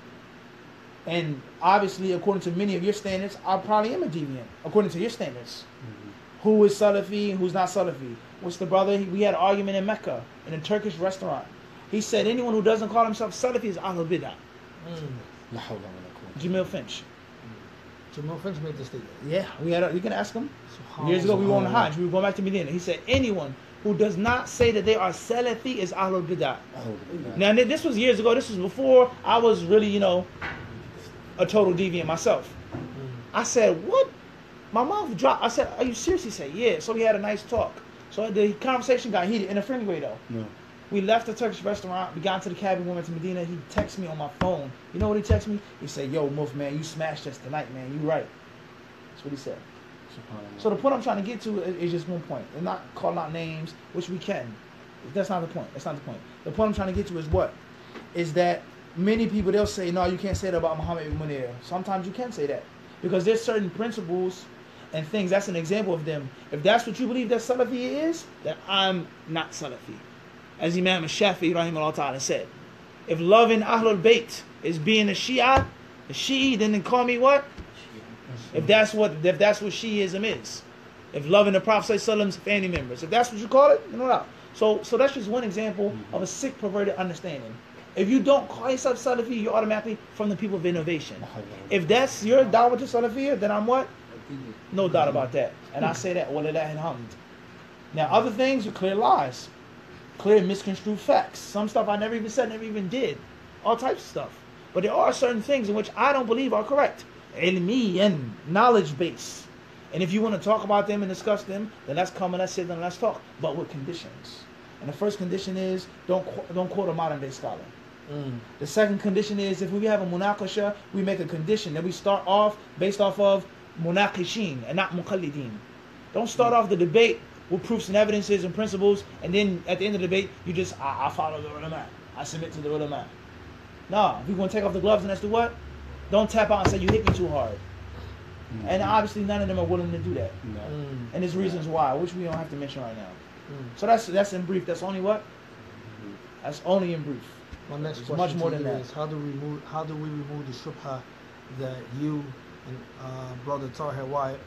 And obviously, according to many of your standards, I probably am a deviant, according to your standards. Mhm. Who is Salafi and who's not Salafi? What's the brother? He, we had an argument in Mecca in a Turkish restaurant. He said anyone who doesn't call himself Salafi is Ahlul Bidah. Hmm. La hawla wa la quwwata. Jamil Finch. Jamal Finch made this statement. Yeah, we had. A, you can ask him. Years ago, we were on the Hajj. We were going back to Medina. He said anyone who does not say that they are Salafi is Ahlul Bidah. Alhamdulillah. Now, this was years ago. This was before I was really, you know, a total deviant myself. Hmm. I said, "What?" My mouth dropped. I said, "Are you serious?" He said, "Yeah." So we had a nice talk. So the conversation got heated in a friendly way, though. No. We left the Turkish restaurant. We got into the cabin. We went to Medina. He texted me on my phone. You know what he texted me? He said, "Yo, Muff, man, you smashed us tonight, man. You right." That's what he said. So the point I'm trying to get to is, just one point. point, and not calling out names, which we can. That's not the point. That's not the point. The point I'm trying to get to is what is that many people they'll say, no, you can't say that about Muhammad ibn Muneer. Sometimes you can say that because there's certain principles and things. That's an example of them. If that's what you believe that Salafi is, then I'm not Salafi. As Imam Shafi rahimahullah ta'ala said, if loving Ahlul Bayt is being a Shia, a Shi'i, then, then call me what? If that's what if that's what Shiism is, if loving the Prophet Prophet's family members, if that's what you call it, know that. So so that's just one example of a sick perverted understanding. If you don't call yourself Salafi, you're automatically from the people of innovation. If that's your dawah to Salafiyya, then I'm what? No doubt about that. And I say that walillah alhamd. Now other things are clear lies, clear misconstrued facts. Some stuff I never even said, never even did. All types of stuff. But there are certain things in which I don't believe are correct. And knowledge base. And if you want to talk about them and discuss them, then let's come and let's sit and let's talk. But with conditions. And the first condition is don't don't quote a modern day scholar. Mm. The second condition is if we have a munakasha, we make a condition that we start off based off of munakishin and not muqallidin. Don't start off the debate with proofs and evidences and principles, and then at the end of the debate, you just, I, I follow the ulama. I submit to the ulama. No, if you're going to take off the gloves and that's the what? Don't tap out and say you hit me too hard. And obviously, none of them are willing to do that. No. Mm. And there's reasons why, which we don't have to mention right now. Mm. So that's that's in brief. That's only what? That's only in brief. My next It's question much to more you than that. is how do we remove how do we remove the shubha that you and uh, brother Tahir White,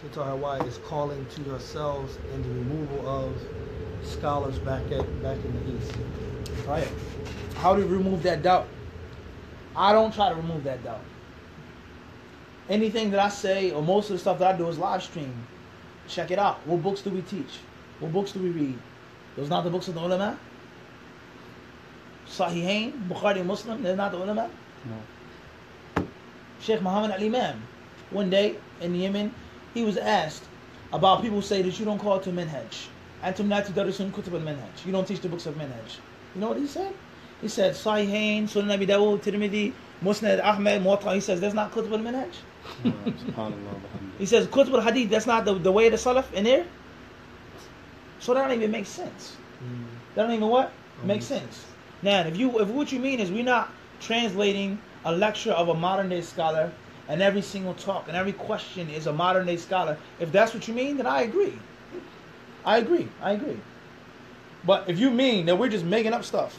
Sheikh Tahir White is calling to yourselves in the removal of scholars back at back in the east. Right. How do you remove that doubt? I don't try to remove that doubt. Anything that I say or most of the stuff that I do is live stream. Check it out. What books do we teach? What books do we read? Those not the books of the ulama? Sahihain, Bukhari, Muslim, they're not the ulama? No. Sheikh Muhammad Al Imam, one day in Yemen, he was asked about people who say that you don't call it to minhaj. Antum la tudarrisun kutub al minhaj. You don't teach the books of minhaj. You know what he said? He said Sahihain, Sunan Abi Dawud, Tirmidhi, Musnad Ahmed, Muwatta. He says that's not kutub al minhaj. He says kutub al hadith. That's not the, the way of the salaf in there. So that don't even make sense. That don't even what? Make Mhm. sense. Now, if you if what you mean is we're not translating a lecture of a modern day scholar and every single talk and every question is a modern day scholar, if that's what you mean, then I agree. I agree. I agree. But if you mean that we're just making up stuff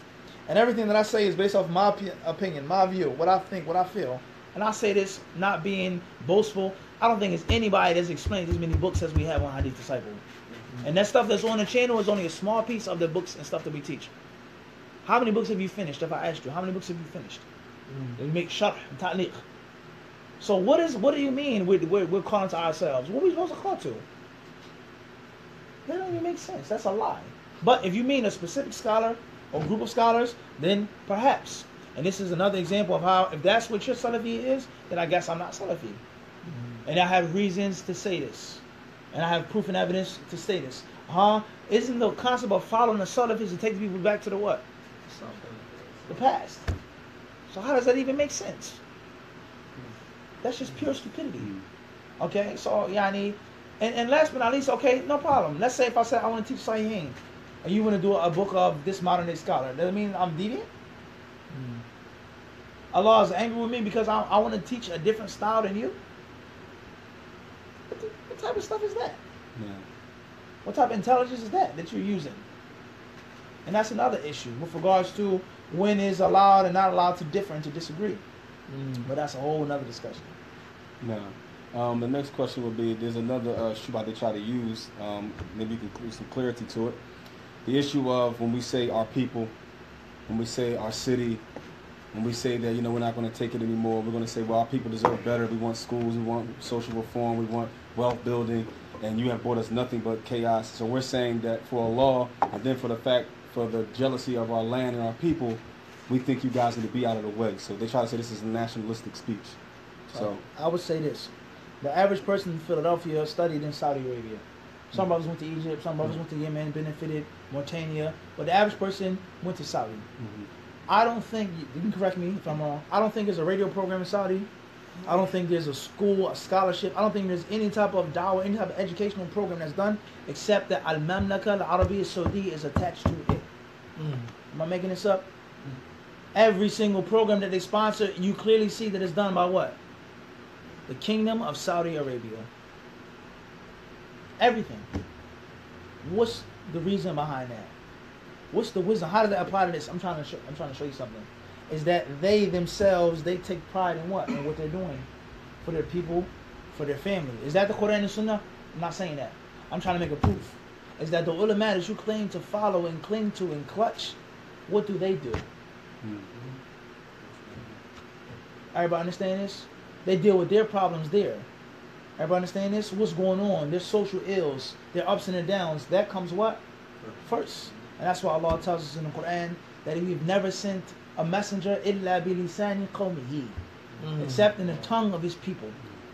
and everything that I say is based off my opi- opinion, my view, what I think, what I feel, and I say this not being boastful, I don't think there's anybody that's explained as many books as we have on Hadith Disciple. Mm-hmm. And that stuff that's on the channel is only a small piece of the books and stuff that we teach. How many books have you finished? If I asked you, how many books have you finished? Mm. Make sharh and ta'liq. So what is what do you mean we're, we're, we're calling to ourselves? What are we supposed to call to? That don't even make sense. That's a lie. But if you mean a specific scholar or group of scholars, then perhaps. And this is another example of how, if that's what your Salafi is, then I guess I'm not Salafi. And I have reasons to say this. And I have proof and evidence to say this. Huh? Isn't the concept of following the Salafis to take the people back to the what? The past. So how does that even make sense? That's just pure stupidity. Okay, so Yani, and, and last but not least, okay, no problem. Let's say if I said I want to teach Sahihin, and you want to do a book of this modern day scholar, does it mean I'm deviant? Mm. Allah is angry with me because I, I want to teach a different style than you? What, the, what type of stuff is that? Yeah. What type of intelligence is that that you're using? And that's another issue with regards to when is allowed and not allowed to differ and to disagree. Mm. But that's a whole nother discussion. Now, um, the next question would be: There's another uh, shubha they try to use. Um, maybe you can put some clarity to it. The issue of when we say our people, when we say our city, when we say that you know we're not going to take it anymore, we're going to say, well, our people deserve better. We want schools, we want social reform, we want wealth building, and you have brought us nothing but chaos. So we're saying that for a law, and then for the fact for the jealousy of our land and our people, we think you guys need to be out of the way. So they try to say this is a nationalistic speech. So. I would say this: the average person in Philadelphia studied in Saudi Arabia. Some brothers went to Egypt, some brothers went to Yemen, benefited Mauritania, but the average person went to Saudi. mhm. I don't think you can correct me if I'm wrong. I don't think there's a radio program in Saudi. I don't think there's a school, a scholarship. I don't think there's any type of dawah, any type of educational program that's done, except that Al Mamlaka Al Arabiya Saudi is attached to it. Mm. Am I making this up? Every single program that they sponsor, you clearly see that it's done by what? The Kingdom of Saudi Arabia. Everything. What's the reason behind that? What's the wisdom? How does that apply to this? I'm trying to show, I'm trying to show you something. Is that they themselves they take pride in what and what they're doing for their people, for their family. Is that the Quran and Sunnah? I'm not saying that. I'm trying to make a proof. Is that the ulama that you claim to follow and cling to and clutch? What do they do? Mhm. Everybody understand this? They deal with their problems there. Everybody understand this? What's going on? Their social ills, their ups and their downs. That comes what? First. And that's why Allah tells us in the Quran that we've never sent a messenger illa bilisani qawmihi, Mm. except in the tongue of his people.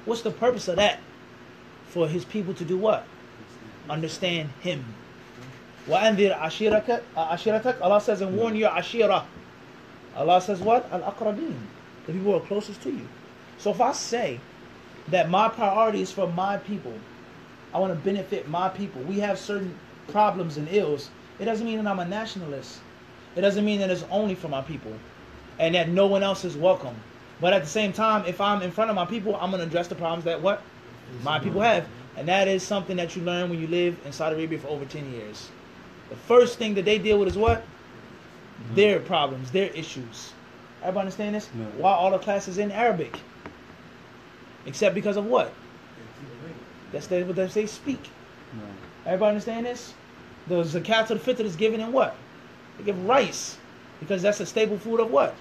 What's the purpose of that? For his people to do what? Understand him. وَأَنذِرْ عَشِيرَكَ عَشِيرَتَكَ Allah says, and warn your ashira. Allah says what? Al-aqrabin. The people who are closest to you. So if I say that my priority is for my people, I want to benefit my people. We have certain problems and ills. It doesn't mean that I'm a nationalist. It doesn't mean that it's only for my people and that no one else is welcome. But at the same time, if I'm in front of my people, I'm going to address the problems that what my people have. And that is something that you learn when you live in Saudi Arabia for over 10 years. The first thing that they deal with is what? Their problems, their issues. Everybody understand this? No. Why all the classes in Arabic? Except because of what? That's the, what they speak. No. Everybody understand this? The zakat the fitr is given in what? They give rice because that's a staple food of what?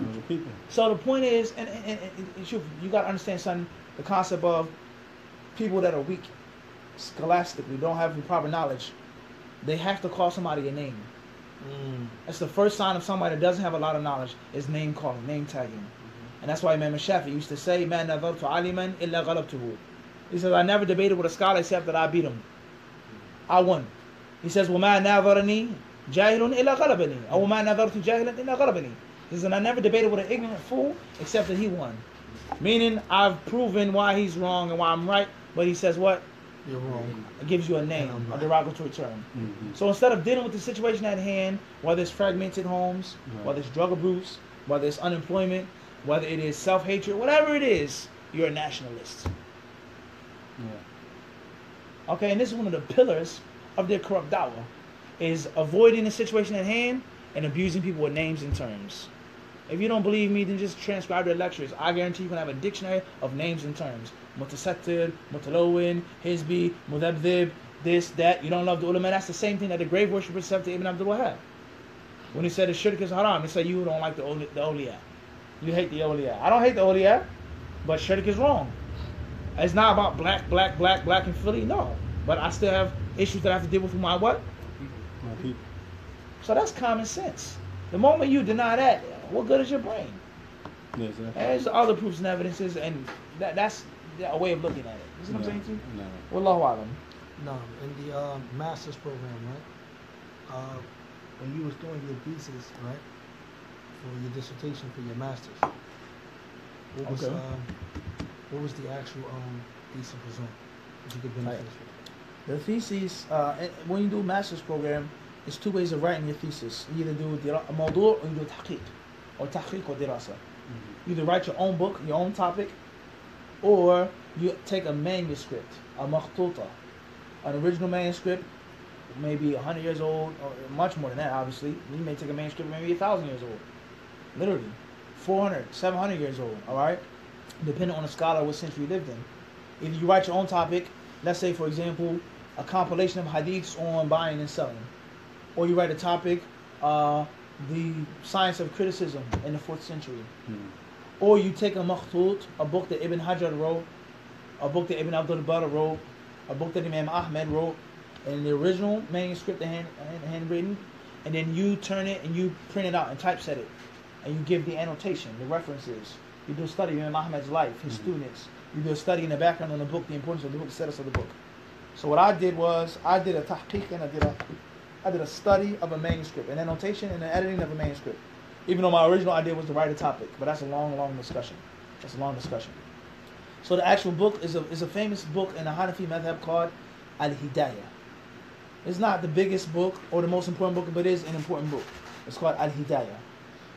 No, the people. So the point is, and, and, and, and you, you got to understand, son, the concept of people that are weak scholastically, don't have the proper knowledge. They have to call somebody a name. Mm. That's the first sign of somebody that doesn't have a lot of knowledge is name calling, name tagging. And that's why Imam Shafi used to say, Man nadartu aliman illa ghalabtuhu. He says, I never debated with a scholar except that I beat him. I won. He says, وَمَا نَاظَرَنِي جَاهِلٌ إِلَّا غَلَبَنِي أو مَا نَظَرْتُ جَاهِلًا إِلَّا غَلَبَني He says, and I never debated with an ignorant fool except that he won. Meaning, I've proven why he's wrong and why I'm right, but he says what? You're wrong. It gives you a name, a derogatory term. Mhm. So instead of dealing with the situation at hand, whether it's fragmented homes, Right. whether it's drug abuse, whether it's unemployment, whether it is self hatred, whatever it is, you're a nationalist. Yeah. Okay, and this is one of the pillars of their corrupt dawah, is avoiding the situation at hand and abusing people with names and terms. If you don't believe me, then just transcribe their lectures. I guarantee you can have a dictionary of names and terms. Mutasattir, Mutalawin, Hizbi, Mudabdib, this, that. You don't love the ulama. That's the same thing that the grave worshippers said to Ibn Abdul Wahab. When he said the shirk is haram, they said you don't like the, awli- the awliya. You hate the awliya. I don't hate the awliya, but shirk is wrong. It's not about black, black, black, black and Philly. No. But I still have issues that I have to deal with with my what? My people. So that's common sense. The moment you deny that, what good is your brain? Yeah, exactly. There's other proofs and evidences, and that, that's a way of looking at it. You see what I'm saying to you? No. Wallahu alam. No, in the uh, master's program, right? Uh, when you was doing your thesis, right, for your dissertation for your master's, what was Okay. um, what was the actual um, thesis result? If you could benefit Right. us. The thesis, uh, and when you do a master's program, there's two ways of writing your thesis. You either do dira- a mawdu' or you do tahqiq, or tahqiq or dirasa. Mhm. You either write your own book, your own topic, or you take a manuscript, a makhtuta, an original manuscript, maybe 100 years old, or much more than that, obviously. You may take a manuscript maybe 1,000 years old. Literally. 400, 700 years old, all right? Depending on the scholar, what century you lived in. If you write your own topic, let's say, for example, a compilation of hadiths on buying and selling, or you write a topic, uh, the science of criticism in the fourth century, Mhm. Or you take a makhtut, a book that Ibn Hajar wrote, a book that Ibn Abdul Barr wrote, a book that Imam Ahmed wrote, in the original manuscript, the hand, hand, handwritten, and then you turn it and you print it out and typeset it, and you give the annotation, the references. You do a study of Imam Ahmed's life, his Mhm. students. You do a study in the background on the book, the importance of the book, the status of the book. So what I did was I did a tahqiq and I did a I did a study of a manuscript, an annotation and an editing of a manuscript. Even though my original idea was to write a topic, but that's a long, long discussion. That's a long discussion. So the actual book is a is a famous book in the Hanafi madhab called Al Hidayah. It's not the biggest book or the most important book, but it is an important book. It's called Al Hidayah.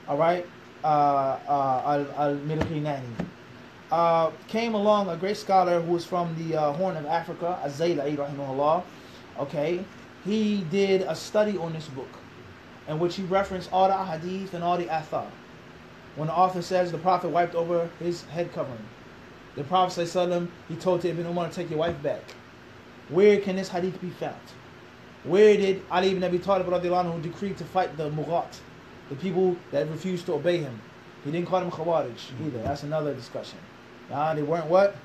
All right, uh, uh, Al Marghinani. Uh, came along a great scholar who was from the uh, Horn of Africa, Azayla'i rahimahullah. Okay, he did a study on this book, in which he referenced all the ahadith and all the athar. When the author says the Prophet wiped over his head covering, the Prophet ﷺ, he told to Ibn Umar to take your wife back. Where can this hadith be found? Where did Ali ibn Abi Talib radiallahu anhu decree to fight the Bughat, the people that refused to obey him? He didn't call them Khawarij either. That's another discussion. Nah, they weren't what?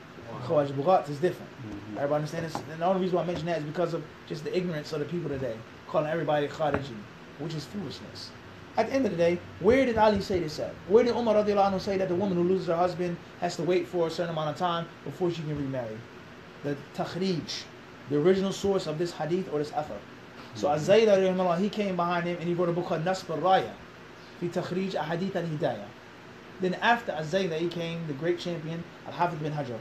Khawarij Bughat is different. Mhm. Everybody understand this? And the only reason why I mention that is because of just the ignorance of the people today, calling everybody Khariji, which is foolishness. At the end of the day, where did Ali say this at? Where did Umar anhu say that the woman who loses her husband has to wait for a certain amount of time before she can remarry? The takhrij, the original source of this hadith or this athar. So Az-Zayda, rahimahullah, he came behind him and he wrote a book called Nasb al-Raya, fi takhrij ahadith al-hidayah. Then after Az-Zayda, he came the great champion, Al-Hafidh bin Hajar,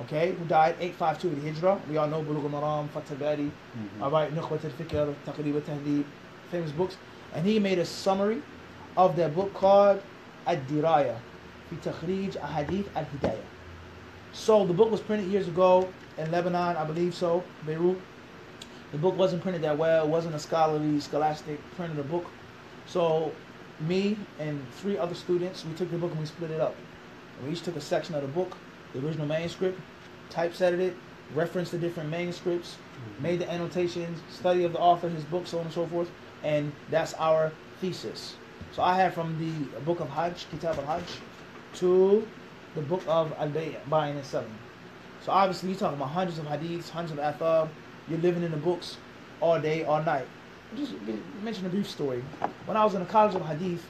okay, who died 852 of the Hijrah. We all know Bulugh al-Maram, Fath al-Bari, Mhm. all right, Nukhbat al-Fikr, Taqrib al-Tahdib, famous books. And he made a summary of that book called Ad-Diraya, fi takhrij ahadith al-hidayah. So the book was printed years ago in Lebanon, I believe so, Beirut. The book wasn't printed that well. It wasn't a scholarly, scholastic printed a book. So me and three other students, we took the book and we split it up. We each took a section of the book, the original manuscript, typesetted it, referenced the different manuscripts, mm-hmm. made the annotations, study of the author, his book, so on and so forth, and that's our thesis. So I have from the book of Hajj, Kitab al-Hajj, to the book of al-Bay', buying and selling. So obviously you're talking about hundreds of hadiths, hundreds of athar. You're living in the books all day, all night. Just mention a brief story. When I was in the College of Hadith,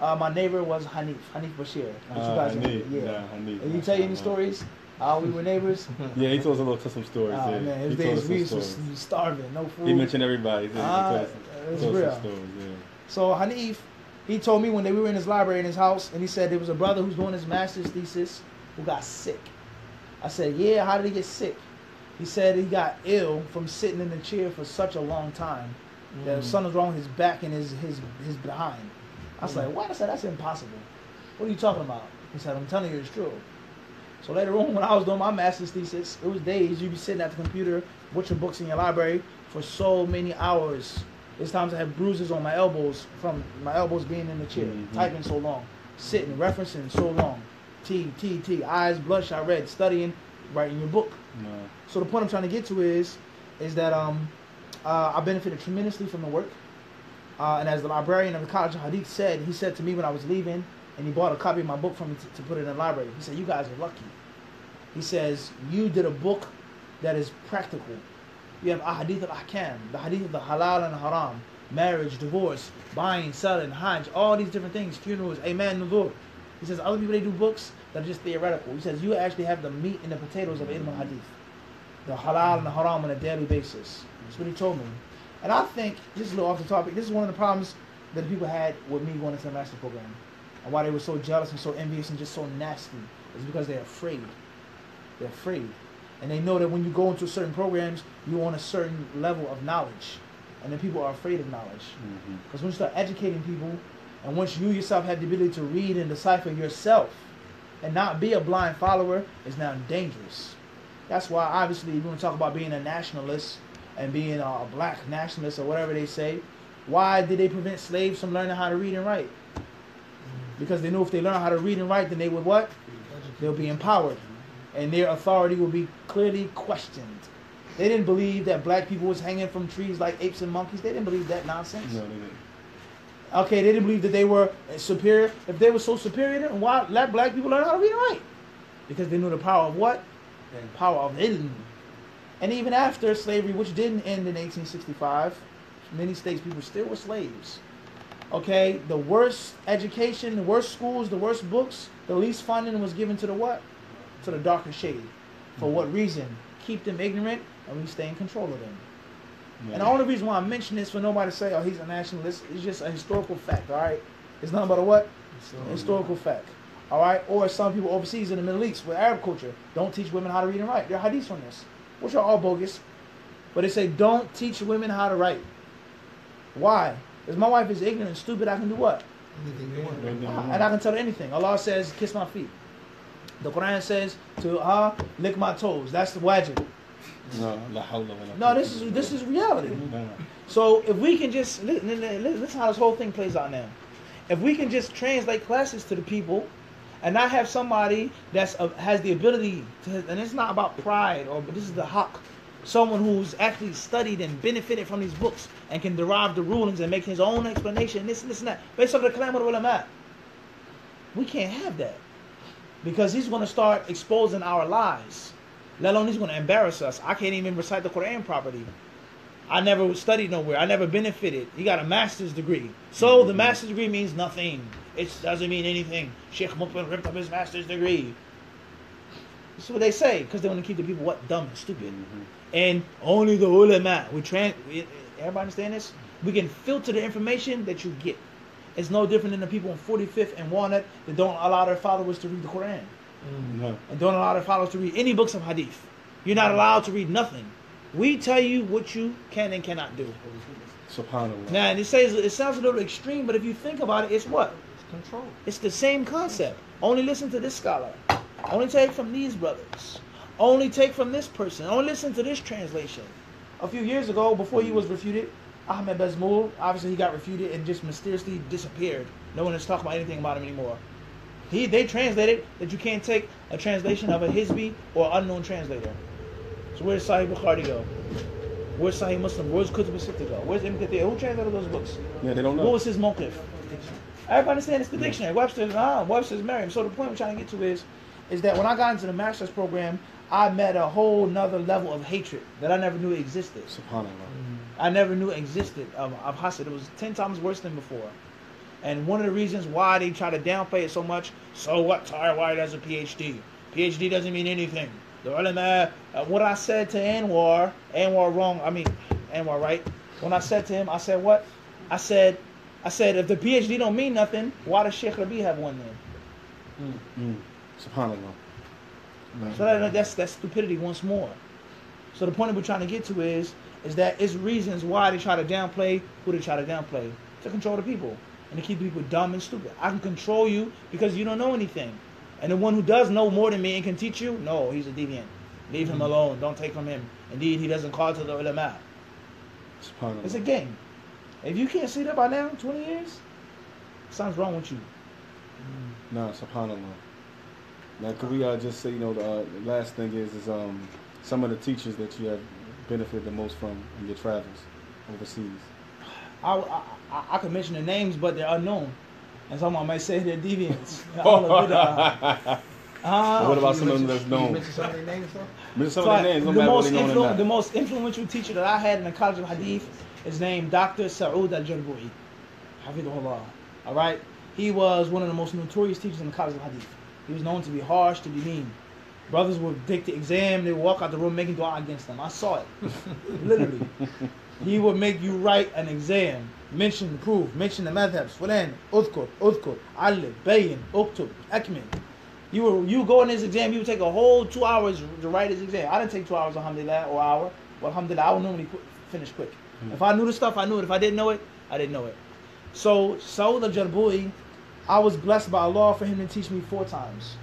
uh, my neighbor was Hanif, Hanif Bashir. which you Ah, guys. Hanif, yeah. yeah, Hanif, And you tell you any stories? How we were neighbors? Yeah, he told us a little some stories. Oh yeah. man, he his told days we used to starving, no food. He mentioned everybody. He, us, it's real. Yeah. So Hanif, he told me one day we were in his library in his house, and he said there was a brother who's doing his master's thesis who got sick. I said, "Yeah, how did he get sick?" He said he got ill from sitting in the chair for such a long time that Mm. something was wrong with his back and his his his behind. I was like, "What?" I said, "That's impossible." What are you talking about? He said, "I'm telling you, it's true." So later on, when I was doing my master's thesis, it was days you'd be sitting at the computer with your books in your library for so many hours. There's times I have bruises on my elbows from my elbows being in the chair, Mhm. typing so long, sitting, referencing so long. T, T, T, eyes bloodshot red, studying, writing your book. No. So the point I'm trying to get to is, is that um, uh, I benefited tremendously from the work. Uh, and as the librarian of the College of Hadith said, he said to me when I was leaving, and he bought a copy of my book for me to, to put it in the library. He said, "You guys are lucky." He says, "You did a book that is practical. You have ahadith al ahkam, the hadith of the halal and haram, marriage, divorce, buying, selling, hajj, all these different things, funerals, amen, nuzur." He says, "Other people they do books that are just theoretical." He says, "You actually have the meat and the potatoes of ilm al hadith." the halal and the haram on a daily basis. That's what he told me. And I think, this is a little off the topic, this is one of the problems that the people had with me going into the master program. And why they were so jealous and so envious and just so nasty is because they're afraid. They're afraid. And they know that when you go into certain programs, you want a certain level of knowledge. And then people are afraid of knowledge. Mhm. Because when you start educating people, and once you yourself have the ability to read and decipher yourself, and not be a blind follower, is now dangerous. That's why, obviously, you want to talk about being a nationalist and being a black nationalist or whatever they say, why did they prevent slaves from learning how to read and write? Because they knew if they learn how to read and write, then they would what? They'll be empowered, and their authority will be clearly questioned. They didn't believe that black people was hanging from trees like apes and monkeys. They didn't believe that nonsense. No, they didn't. Okay, they didn't believe that they were superior. If they were so superior, then why let black people learn how to read and write? Because they knew the power of what? The power of ilm. And even after slavery, which didn't end in 1865, many states people still were slaves. Okay, the worst education, the worst schools, the worst books, the least funding was given to the what? To the darker shade. For what reason? Keep them ignorant and we stay in control of them. Yeah. And the only reason why I mention this for nobody to say, oh, he's a nationalist, it's just a historical fact, all right? It's nothing but a what? A historical fact. All right? Or some people overseas in the Middle East with Arab culture don't teach women how to read and write. There are hadiths on this, which are all bogus. But they say don't teach women how to write. Why? Because my wife is ignorant and stupid, I can do what? Anything you want. Anything you Ah, want. and I can tell her anything. Allah says, kiss my feet. The Quran says to her, lick my toes. That's the wajib. No, No, this is this is reality. So if we can just li- li- li- li- listen how this whole thing plays out now. If we can just translate classes to the people, and not have somebody that's uh, has the ability to, and it's not about pride or but this is the haqq, someone who's actually studied and benefited from these books and can derive the rulings and make his own explanation, this and this and that, based on the kalam of the ulama. We can't have that because he's going to start exposing our lies. Let alone he's going to embarrass us. I can't even recite the Quran properly. I never studied nowhere. I never benefited. He got a master's degree. So the master's degree means nothing. It doesn't mean anything. Sheikh Mukbil ripped up his master's degree. That's what they say because they want to keep the people what dumb and stupid. Mhm. And only the ulama. We trans Everybody understand this? We can filter the information that you get. It's no different than the people on 45th and Walnut that don't allow their followers to read the Quran mm-hmm. No. and don't allow their followers to read any books of hadith. You're not mm-hmm. allowed to read nothing. We tell you what you can and cannot do. Subhanallah. Now, and it says it sounds a little extreme, but if you think about it, it's what? It's control. It's the same concept. Only listen to this scholar. Only take from these brothers. Only take from this person. Only listen to this translation. A few years ago, before he was refuted, Ahmed Bazmoul, obviously he got refuted and just mysteriously disappeared. No one is talking about anything about him anymore. He they translated that you can't take a translation of a Hizbi or unknown translator. So where's Sahih Bukhari go? Where's Sahih Muslim? Where's Kutub Sitta go? Where's Ibn Kathir? Who translated those books? Yeah, they don't know. What was his motive? Everybody understand it's the dictionary. Webster's ah, Webster's Merriam. So the point I'm trying to get to is, is that when I got into the master's program, I met a whole nother level of hatred that I never knew existed. Subhanallah. I never knew existed of, of Hasad. It was ten times worse than before. And one of the reasons why they try to downplay it so much, so what? Tahir White has a PhD. PhD doesn't mean anything. The ulama, uh, what I said to Anwar, Anwar wrong. I mean, Anwar right. When I said to him, I said what? I said, I said if the PhD don't mean nothing, why does Sheikh Rabi have one then? Mm. Subhanallah. So that, that's that's stupidity once more. So the point that we're trying to get to is is that it's reasons why they try to downplay who they try to downplay to control the people and to keep people dumb and stupid. I can control you because you don't know anything, and the one who does know more than me and can teach you, no, he's a deviant. Leave him alone. Don't take from him. Indeed, he doesn't call to the ulama. Subhanallah. It's a game. If you can't see that by now, 20 years, something's wrong with you. Nah, subhanallah. Now, could we uh, just say, you know, the, uh, last thing is, is um, some of the teachers that you have benefited the most from in your travels overseas. I, I, I, I could mention the names, but they're unknown. And someone might say they're deviants. All of it, uh, uh, what about some of them mention- that's known? mention some of their names, though? Mention some So of their names, no the, most whether they known or influ- the most influential teacher that I had in the College of Hadith is named Dr. Saud Al Jarboui. Hafidullah. All right? He was one of the most notorious teachers in the College of Hadith. He was known to be harsh, to be mean. Brothers would take the exam, they would walk out the room making dua against them. I saw it. Literally. He would make you write an exam, mention the proof, mention the madhabs, fulan, udkur, udkur, alif, bayin, uktub, akmin. You were you go in this exam, you would take a whole two hours to write his exam. I didn't take two hours, alhamdulillah, or hour. Well, alhamdulillah, I would normally qu- finish quick. Hmm. If I knew the stuff, I knew it. If I didn't know it, I didn't know it. So Saud al-Jarboui, I was blessed by Allah for him to teach me four times.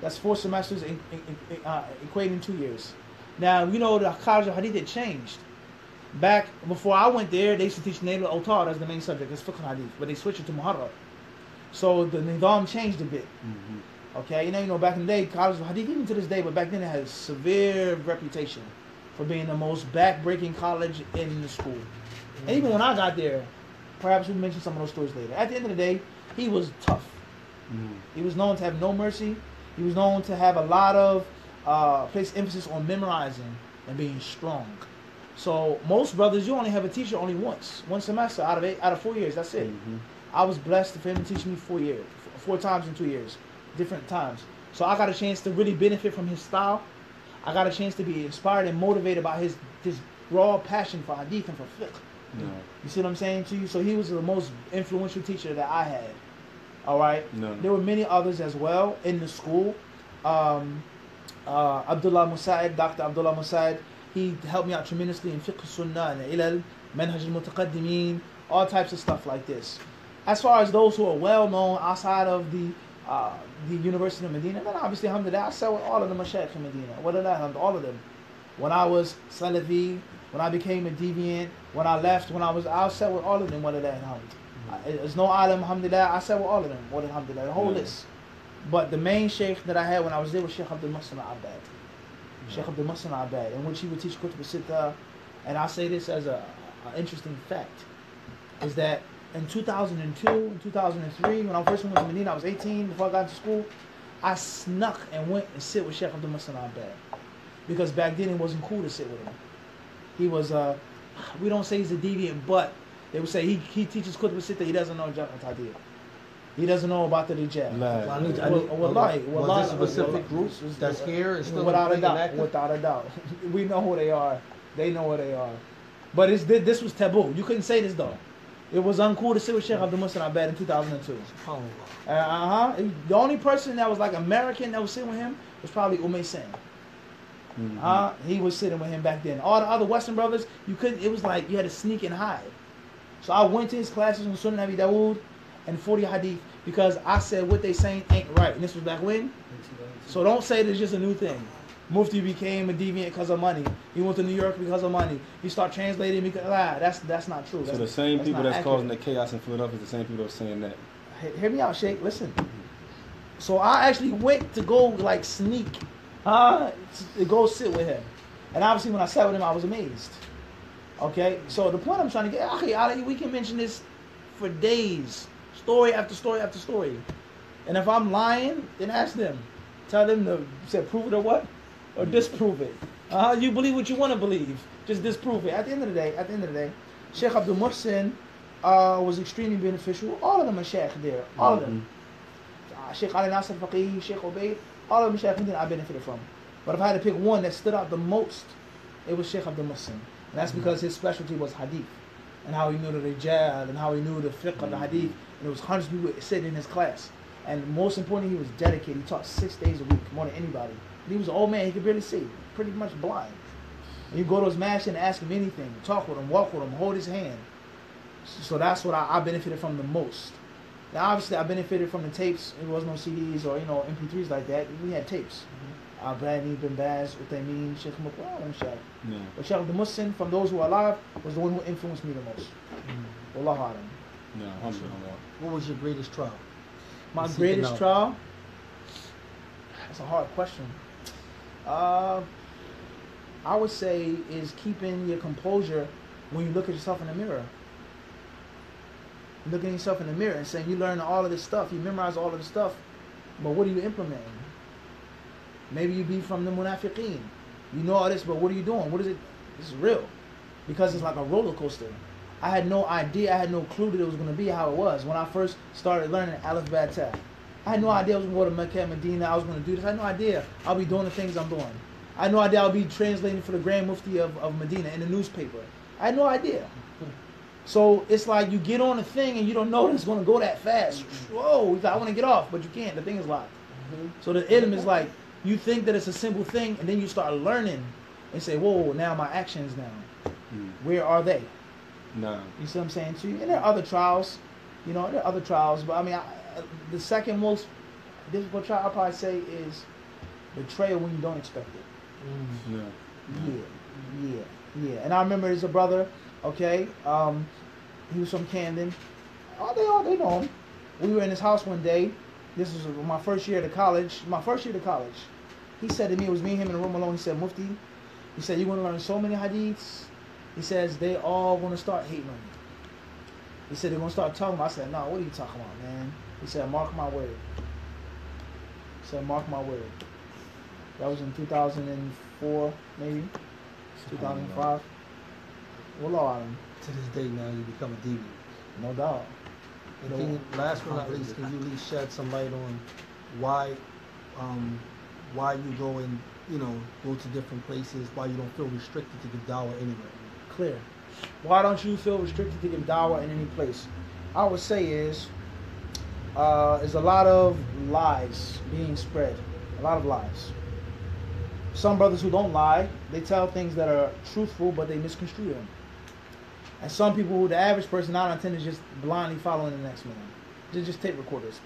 That's four semesters, in, in, in, uh, equating two years. Now, you know, the College of Hadith had changed. Back before I went there, they used to teach Nail al-Autar as the main subject, It's fiqh hadith, but they switched it to Muharrar. So the Nidam changed a bit. Mhm. Okay, you know, you know, back in the day, College of Hadith, even to this day, but back then it had a severe reputation for being the most back-breaking college in the school. And even when I got there, perhaps we'll mention some of those stories later. At the end of the day, he was tough. Mhm. He was known to have no mercy. He was known to have a lot of uh, place emphasis on memorizing and being strong. So most brothers, you only have a teacher only once, one semester out of eight, out of four years. That's it. Mhm. I was blessed for him to teach me four years, four times in two years, different times. So I got a chance to really benefit from his style. I got a chance to be inspired and motivated by his his raw passion for hadith and for fiqh. No. You see what I'm saying to you? So he was the most influential teacher that I had. All right. No. There were many others as well in the school. Um, uh, Abdullah Musaid, Dr. Abdullah Musaid, he helped me out tremendously in fiqh sunnah and ilal, manhaj al-mutaqaddimin, all types of stuff like this. As far as those who are well known outside of the uh, the University of Medina, then obviously, alhamdulillah, I sat with all of the mashayikh in Medina. What did I all of them? When I was Salafi, when I became a deviant, when I left, when I was, I sat with all of them. What did I There's no alim, alhamdulillah. I sat with all of them. What alhamdulillah, the whole list. But the main sheikh that I had when I was there was Sheikh Abdul Muhsin Abad. Sheikh Abdul Muhsin Abad, in which he would teach Kutub Sitta. And I say this as a, a interesting fact, is that in 2002 and 2003, when I first went to Medina, I was 18 before I got to school. I snuck and went and sit with Sheikh Abdul Muhsin Abad. Because back then it wasn't cool to sit with him. He was, uh, we don't say he's a deviant, but they would say he, he teaches Kutub Sitta, he doesn't know Jannat Hadith. He doesn't know about the Rijal. Lie. Well, I need, I Well, need, wallahi, was this specific group that's here and still without a doubt, active? without a doubt. we know who they are. They know who they are. But it's, thi- this was taboo. You couldn't say this though. It was uncool to sit with Sheikh Abdul Muhsin Abad in 2002. Uh huh. The only person that was like American that was sitting with him was probably Umay Sen. Mhm. Uh, he was sitting with him back then. All the other Western brothers, you couldn't. It was like you had to sneak and hide. So I went to his classes on Sunan Abi Dawood and 40 Hadith because I said what they saying ain't right. And this was back when. So don't say it's just a new thing. Mufti became a deviant because of money. He went to New York because of money. He started translating because ah, that's that's not true. So the same people that's accurate. causing the chaos in Philadelphia is the same people that are saying that. He- hear me out, Sheikh. Listen. So I actually went to go like sneak, uh, to go sit with him, and obviously when I sat with him, I was amazed. Okay, so the point I'm trying to get, we can mention this for days, story after story after story, and if I'm lying, then ask them, tell them to say prove it or what, or disprove it. Uh, you believe what you want to believe, just disprove it. At the end of the day, at the end of the day, Sheikh Abdul Muhsin uh, was extremely beneficial. All of them are Sheikh there, all of them. Uh, Sheikh Ali Nasser Faqih, Sheikh Ubaid, all of them Sheikh I benefited from. But if I had to pick one that stood out the most, it was Sheikh Abdul Muhsin. And that's because his specialty was hadith. And how he knew the rijal, and how he knew the fiqh of the hadith. And it was hundreds of people sitting in his class. And most importantly, he was dedicated. He taught six days a week, more than anybody. And he was an old man, he could barely see, pretty much blind. And you go to his mansion and ask him anything, talk with him, walk with him, hold his hand. So that's what I, I benefited from the most. Now, obviously, I benefited from the tapes. There was no CDs or you know MP3s like that. We had tapes. Uh, Bradley, Ben Baz, Uthaymeen, Sheikh Mukwan, and Sheikh. Yeah. But Sheikh the Muslim, from those who are alive, was the one who influenced me the most. Wallahu alam. Yeah, alhamdulillah. What was your greatest trial? My Seeking greatest trial? That's a hard question. Uh, I would say is keeping your composure when you look at yourself in the mirror. Looking at yourself in the mirror and saying you learn all of this stuff, you memorize all of this stuff, but what are you implementing? Maybe you be from the munafiqeen. You know all this, but what are you doing? What is it? This is real. Because it's like a roller coaster. I had no idea, I had no clue that it was going to be how it was when I first started learning Aleph Bad Ta. I had no idea I was going to go to Mecca, Medina, I was going to do this. I had no idea I'll be doing the things I'm doing. I had no idea I'll be translating for the Grand Mufti of, of Medina in the newspaper. I had no idea. So it's like you get on a thing and you don't know that it's going to go that fast. Whoa, I want to get off, but you can't. The thing is locked. Mm-hmm. So the ilm is like you think that it's a simple thing, and then you start learning and say, "Whoa, now my actions now, Mm. where are they?" Nah. You see what I'm saying to you? And there are other trials, you know, there are other trials, but I mean, I, the second most difficult trial I'll probably say is betrayal when you don't expect it. Yeah. Yeah, yeah, yeah. And I remember there's a brother, okay, um, he was from Camden. Oh, they all they know him. We were in his house one day. This was my first year to college. My first year to college. He said to me, it was me and him in a room alone. He said, Mufti, he said, you're going to learn so many hadiths. He says, they all going to start hating on you. He said, they're going to start talking. I said, no, what are you talking about, man? He said, mark my word. He said, mark my word. That was in 2004, maybe. 2005. Wallah alam. To this day now, you become a deviant. No doubt. And can you, last but not least, can you at least shed some light on why, um, why you go and you know go to different places, why you don't feel restricted to give dawah anywhere? Clear. Why don't you feel restricted to give dawah in any place? I would say is, uh, is a lot of lies being spread. A lot of lies. Some brothers who don't lie, they tell things that are truthful, but they misconstrue them. And some people who the average person, out of ten, is just blindly following the next man. They're just tape recorders.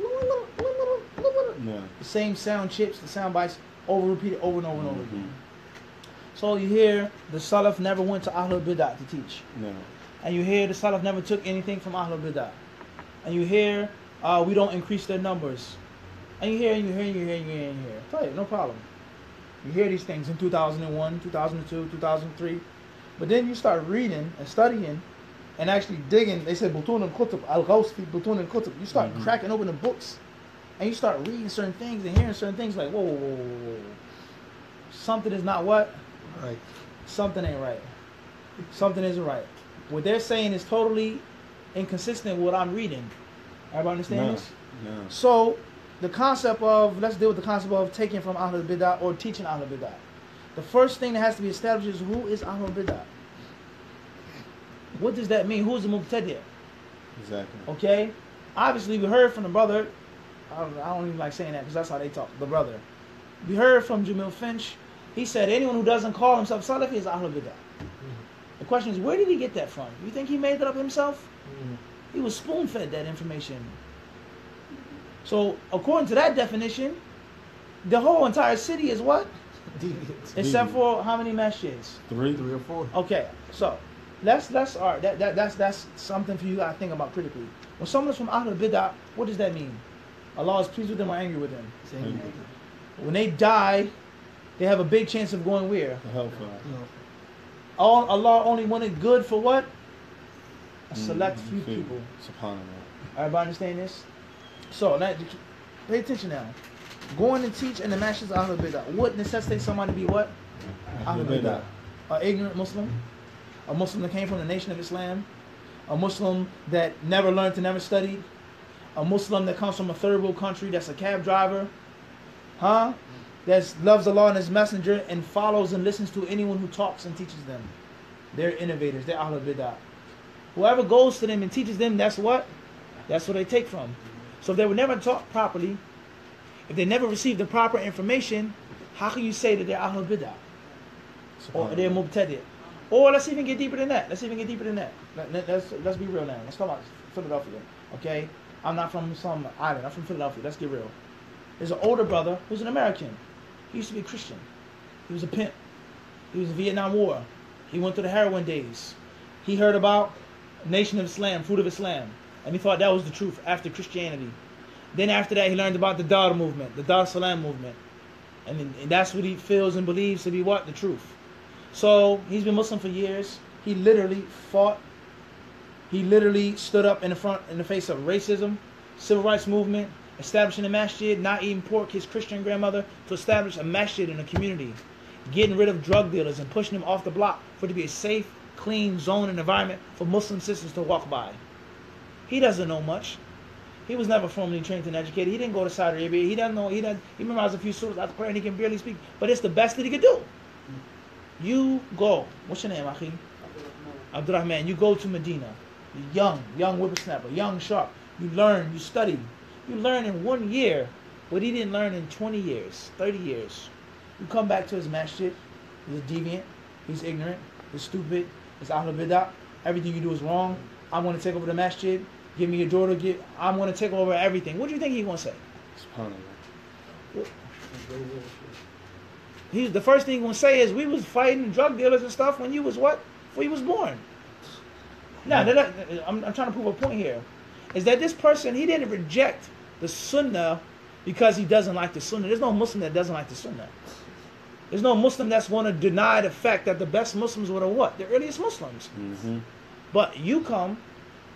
Yeah. The same sound chips, the sound bites, over repeated over and over and over Mhm. again. So you hear the Salaf never went to Ahlul Bidah to teach. No. And you hear the Salaf never took anything from Ahlul Bidah. And you hear uh, we don't increase their numbers. And you hear and you hear and you hear and you hear and you hear. Tell you, no problem. You hear these things in 2001, 2002, 2003. But then you start reading and studying and actually digging. They say Butun al-Kutub, al-Ghaus fi Butun al-Kutub. You start Mhm. cracking open the books and you start reading certain things and hearing certain things like, whoa, whoa, whoa, whoa, whoa. Something is not what? Right. something ain't right. Something isn't right. What they're saying is totally inconsistent with what I'm reading. Everybody understand No. this? No. So, the concept of, let's deal with the concept of taking from Ahlul Bidah or teaching Ahlul Bidah. The first thing that has to be established is who is Ahlul Bidah? What does that mean? Who's the Mubtadi'? Exactly. Okay? Obviously, we heard from the brother. I don't, I don't even like saying that because that's how they talk. The brother. We heard from Jamil Finch. He said anyone who doesn't call himself Salafi is Ahlul Bidah. Mm-hmm. The question is, where did he get that from? You think he made that up himself? Mm-hmm. He was spoon fed that information. So, according to that definition, the whole entire city is what? Deviants. Except Deviant. for how many masjids? Three. Three or four. Okay, so let's let's all right. That, that that's that's something for you guys to think about critically. When someone's from Ahlul Bidah, what does that mean? Allah is pleased with them or angry with them. Same. When they die, they have a big chance of going where? The hellfire. All Allah only wanted good for what? A select Mm, few few. people. Subhanallah. Everybody understand this? So now, pay attention now. Going and teach in the masters of Ahlul Bidah. What necessitates somebody to be what? Ahlul Bidah. An ignorant Muslim, a Muslim that came from the nation of Islam, a Muslim that never learned to never studied, a Muslim that comes from a third world country that's a cab driver, huh? That loves Allah and His Messenger and follows and listens to anyone who talks and teaches them. They're innovators. They're Ahlul Bidah. Whoever goes to them and teaches them, that's what? That's what they take from. So if they were never taught properly, if they never received the proper information, how can you say that they're Ahlul Bidah? or they're mubtadi. Or let's even get deeper than that. Let's even get deeper than that. Let, us let's be real now. Let's talk about Philadelphia. Okay, I'm not from some island. I'm from Philadelphia. Let's get real. There's an older brother who's an American. He used to be a Christian. He was a pimp. He was in Vietnam War. He went through the heroin days. He heard about Nation of Islam, Fruit of Islam, and he thought that was the truth after Christianity. Then after that, he learned about the Dar movement, the Dar Salam movement, and, and that's what he feels and believes to be what the truth. So he's been Muslim for years. He literally fought. He literally stood up in the front in the face of racism, civil rights movement, establishing a masjid, not eating pork. His Christian grandmother to establish a masjid in a community, getting rid of drug dealers and pushing them off the block for it to be a safe, clean zone and environment for Muslim sisters to walk by. He doesn't know much. He was never formally trained and educated. He didn't go to Saudi Arabia. He doesn't know. He doesn't. He memorized a few surahs after prayer and he can barely speak. But it's the best that he could do. You go. What's your name, Akhi? Abdurrahman. You go to Medina. You're young, young whippersnapper, young sharp. You learn, you study. You learn in one year what he didn't learn in 20 years, 30 years. You come back to his masjid. He's a deviant. He's ignorant. He's stupid. He's Ahlul Bidah. Everything you do is wrong. I'm going to take over the masjid. Give me your daughter. Give, I'm going to take over everything. What do you think he's going to say? Subhanallah. He, the first thing he's going to say is, we was fighting drug dealers and stuff when you was what? Before you was born. Now, I'm, I'm trying to prove a point here. Is that this person, he didn't reject the sunnah because he doesn't like the sunnah. There's no Muslim that doesn't like the sunnah. There's no Muslim that's going to deny the fact that the best Muslims were the what? The earliest Muslims. Mm-hmm. But you come,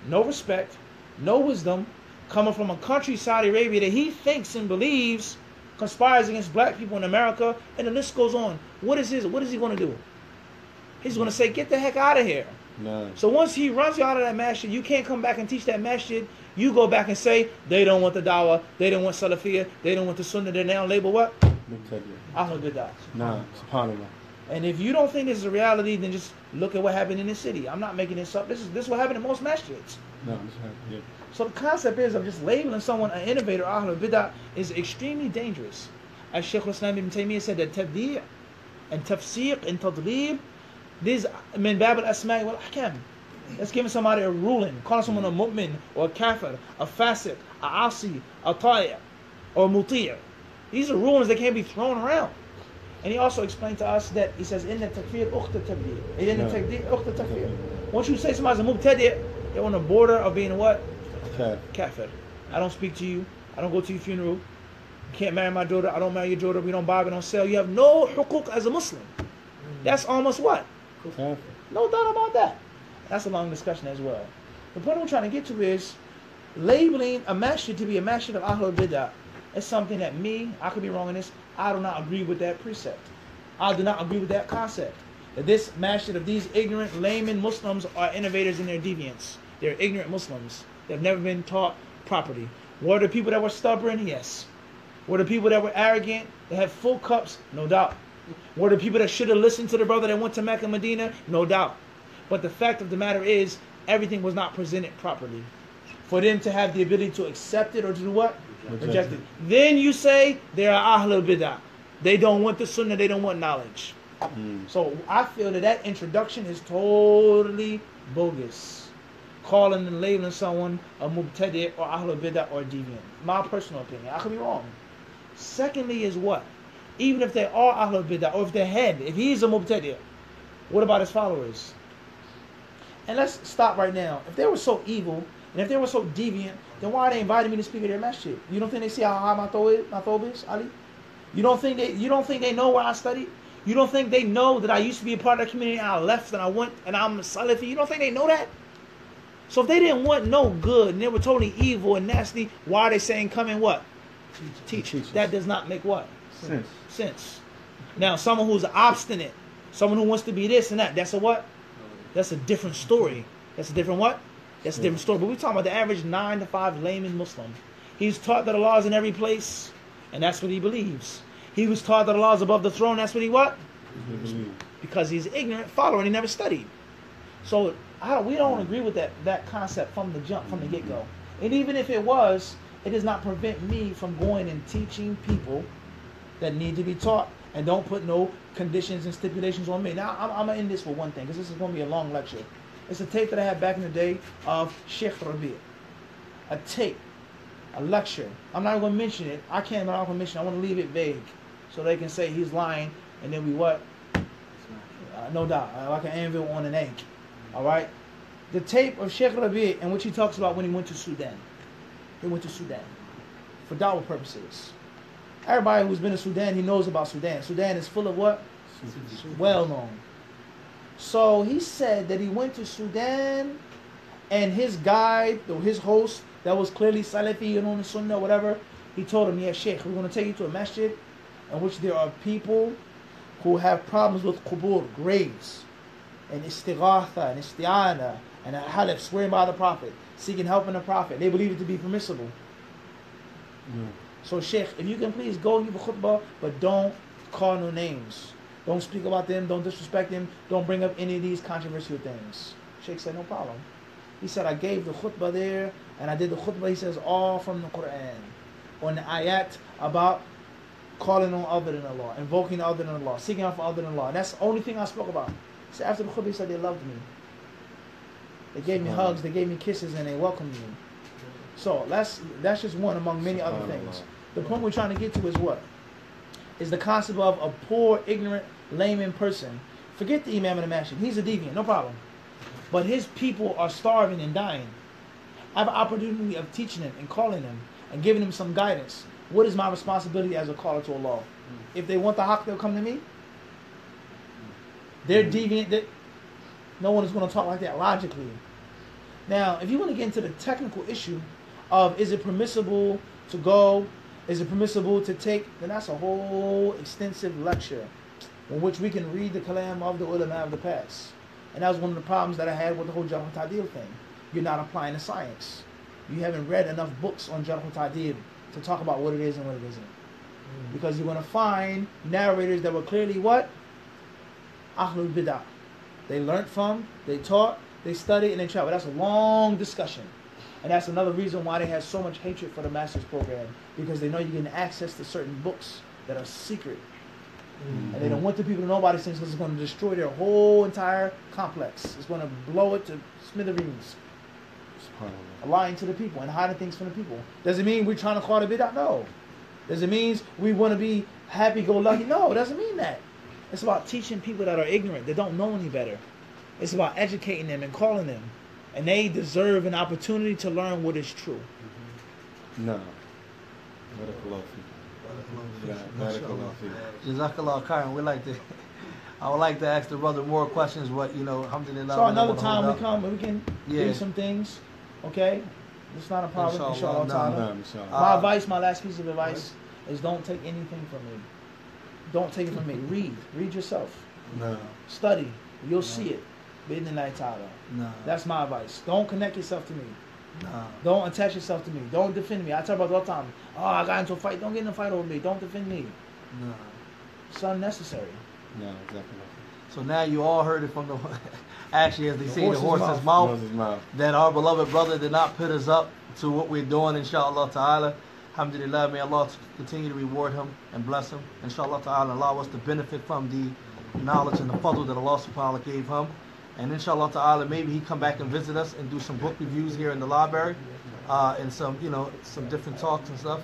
no respect, no wisdom, coming from a country, Saudi Arabia, that he thinks and believes conspires against black people in America, and the list goes on. What is his? What is he going to do? He's going to say, "Get the heck out of here." So once he runs you out of that masjid, you can't come back and teach that masjid. You go back and say they don't want the dawah, they don't want salafia, they don't want the sunnah. They're now label what? Ahlul Bidah. Nah. Subhanallah. And if you don't think this is a reality, then just look at what happened in this city. I'm not making this up. This is this is what happened in most masjids. No. this happened, Yeah. So the concept is of just labeling someone an innovator, Ahlul Bidah, is extremely dangerous. As Shaykh Islam ibn Taymiyyah said that tabdi' and tafsiq and tadlil, these min bab al-asma'i wal ahkam. That's giving somebody a ruling, calling someone a mu'min or a kafir, a fasiq, a asi, a ta'i' or a muti'. These are rulings that can't be thrown around. And he also explained to us that he says, in the takfir ukhta tabdi'. In the takfir ukhta takfir. Once you say somebody's a mubtadi', they're on the border of being what? Kaf. kafir. I don't speak to you. I don't go to your funeral. You can't marry my daughter. I don't marry your daughter. We don't buy, we don't sell. You have no hukuk as a Muslim. Mm. That's almost what? Kaf. No doubt about that. That's a long discussion as well. The point I'm trying to get to is labeling a masjid to be a masjid of Ahlul Bidah is something that me, I could be wrong in this, I do not agree with that precept. I do not agree with that concept. That this masjid of these ignorant layman Muslims are innovators in their deviance. They're ignorant Muslims. They've never been taught properly. Were the people that were stubborn? Yes. Were the people that were arrogant? They had full cups? No doubt. Were the people that should have listened to the brother that went to Mecca and Medina? No doubt. But the fact of the matter is, everything was not presented properly. For them to have the ability to accept it or to do what? Reject Reject it. it. Then you say they are Ahlul Bidah. They don't want the Sunnah, they don't want knowledge. Mm. So I feel that that introduction is totally bogus. Calling and labeling someone a mubtadi or ahlul bidah or deviant. My personal opinion. I could be wrong. Secondly, is what? Even if they are ahlul bidah or if their head, if he's a mubtadi, what about his followers? And let's stop right now. If they were so evil and if they were so deviant, then why are they inviting me to speak at their masjid? You don't think they see how high my thobe is, my thobe is, Ali? You don't think they you don't think they know where I studied? You don't think they know that I used to be a part of that community and I left and I went and I'm a Salafi? You don't think they know that? So if they didn't want no good and they were totally evil and nasty, why are they saying come and what? Teach. Teach. That does not make what? Sense. Sense. Now someone who's obstinate, someone who wants to be this and that, that's a what? That's a different story. That's a different what? That's a different story. But we're talking about the average nine to five layman Muslim. He's taught that Allah is in every place, and that's what he believes. He was taught that Allah is above the throne, that's what he what? Because he's ignorant follower and he never studied. So don't, we don't agree with that, that concept from the jump, from the get go. And even if it was, it does not prevent me from going and teaching people that need to be taught and don't put no conditions and stipulations on me. Now, I'm, I'm going to end this with one thing because this is going to be a long lecture. It's a tape that I had back in the day of Sheikh Rabi. A tape, a lecture. I'm not going to mention it. I can't, I'm not going to mention it. I want to leave it vague so they can say he's lying and then we what? Uh, no doubt. Uh, like an anvil on an egg. All right? The tape of Sheikh Rabi in which he talks about when he went to Sudan. He went to Sudan for dawah purposes. Everybody who's been to Sudan, he knows about Sudan. Sudan is full of what? Well known. So he said that he went to Sudan and his guide, or his host, that was clearly Salafi and on the Sunnah, whatever, he told him, Yeah, Sheikh, we're going to take you to a masjid in which there are people who have problems with qubur, graves, and istighatha, and isti'ana, and halif, swearing by the Prophet, seeking help in the Prophet. They believe it to be permissible. Yeah. So, Sheikh, if you can please go and give a khutbah, but don't call no names. Don't speak about them. Don't disrespect them. Don't bring up any of these controversial things. Sheikh said, no problem. He said, I gave the khutbah there, and I did the khutbah, he says, all from the Quran. On the ayat about calling on other than Allah, invoking other than Allah, seeking out for other than Allah. And that's the only thing I spoke about. So after the khutbah, he said, they loved me. They gave me hugs, they gave me kisses, and they welcomed me. So that's that's just one among many other things. The point we're trying to get to is what? Is the concept of a poor, ignorant, layman person. Forget the Imam and the Masjid. He's a deviant, no problem. But his people are starving and dying. I have an opportunity of teaching them and calling them and giving them some guidance. What is my responsibility as a caller to Allah? If they want the haq, they'll come to me. They're deviant. They, no one is going to talk like that logically. Now, if you want to get into the technical issue of is it permissible to go, is it permissible to take, then that's a whole extensive lecture in which we can read the kalam of the ulama of the past. And that was one of the problems that I had with the whole Jarh Ta'dil thing. You're not applying the science. You haven't read enough books on Jarh Ta'dil to talk about what it is and what it isn't. Mm. Because you're going to find narrators that were clearly what? Ahlul Bidah. They learned from, they taught, they studied, and they traveled. That's a long discussion. And that's another reason why they have so much hatred for the master's program. Because they know you're getting access to certain books that are secret. And they don't want the people to know about these things because it's going to destroy their whole entire complex. It's going to blow it to smithereens. Lying to the people and hiding things from the people. Does it mean we're trying to call the bid'ah? No. Does it mean we want to be happy-go-lucky? No, it doesn't mean that. It's about teaching people that are ignorant, that don't know any better. It's about educating them and calling them. And they deserve an opportunity to learn what is true. No. Barakallahu feek. Yeah, Barakallahu feek. Jazakallah khairan. We like to. I would like to ask the brother more questions, but you know, alhamdulillah. So another time we come and we can Yeah. do some things. Okay? It's not a problem. Inshallah, Inshallah. no. ta'ala. Naam, inshallah. My Uh, advice, my last piece of advice, is don't take anything from me. Don't take it from me. Read. Read yourself. No. Study. You'll see it. Bidnillahi ta'ala. Nah, That's my advice. Don't connect yourself to me. nah. Don't attach yourself to me. Don't defend me. I tell about all the time. Oh, I got into a fight. Don't get in a fight over me. Don't defend me. nah. It's unnecessary. No, exactly. So now you all heard it from the actually, as they The say, the horse's horse's mouth. mouth, Nose his mouth. that our beloved brother did not put us up to what we're doing, inshallah ta'ala. Alhamdulillah, may Allah continue to reward him and bless him. Inshallah ta'ala, allow us to benefit from the knowledge and the fadl that Allah subhanahu wa ta'ala gave him. And inshallah ta'ala, maybe he come back and visit us and do some book reviews here in the library uh, and some, you know, some different talks and stuff.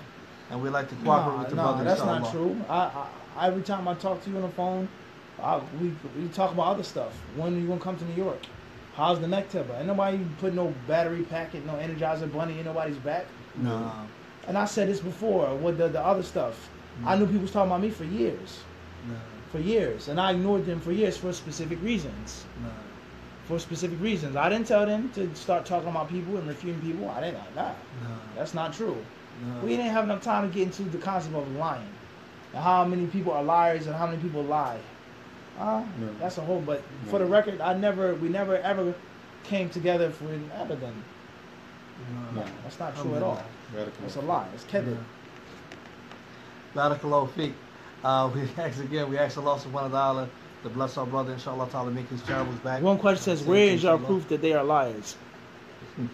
And we'd like to cooperate Nah, with the nah, brother, that's inshallah. not true. I, I every time I talk to you on the phone, I, we we talk about other stuff. When are you gonna come to New York? How's the Mekteba? Ain't nobody put no battery packet, no Energizer bunny in nobody's back. Nah, And I said this before with the, the other stuff. I knew people was talking about me for years, nah, for years, and I ignored them for years for specific reasons. nah. For specific reasons, I didn't tell them to start talking about people and refuting people. I didn't. Nah, nah, that's not true. We didn't have enough time to get into the concept of lying and how many people are liars and how many people lie. Uh, No. That's a whole. But for the record, I never, we never ever came together for an nah. No, that's not true at all. Radical. It's a lie. It's Kevin. Barakallahu feek. Uh, we ask again, we ask Allah subhanahu wa ta'ala to bless our brother, inshallah ta'ala, make his travels back. One question says, "Where is your proof that they are liars?"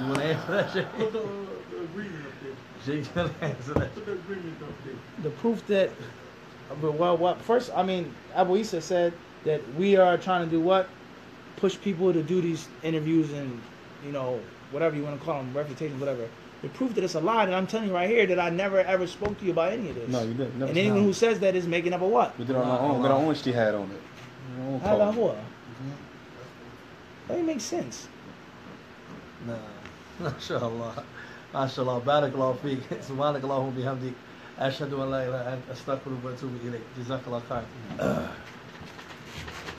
You want to answer that, Jay? Put the, the agreement up there. Jay, you want to answer that? Put the agreement up there. The proof that, but well, what first? I mean, Abu Isa said that we are trying to do what? Push people to do these interviews and you know whatever you want to call them, reputations, whatever. The proof that it's a lie, and I'm telling you right here that I never ever spoke to you about any of this. No, you didn't. Never and anyone said. who says that is making up a what? We did on our own. We got our no. own ijtihad on it. How about what? That don't make sense. Nah. MashaAllah. MashaAllah. Barakallahu feek. Subhanakallahu bihamdik. Ashhadu an la ilaha illa anta astaghfiruka wa atubu ilayk. Jazakallah khair.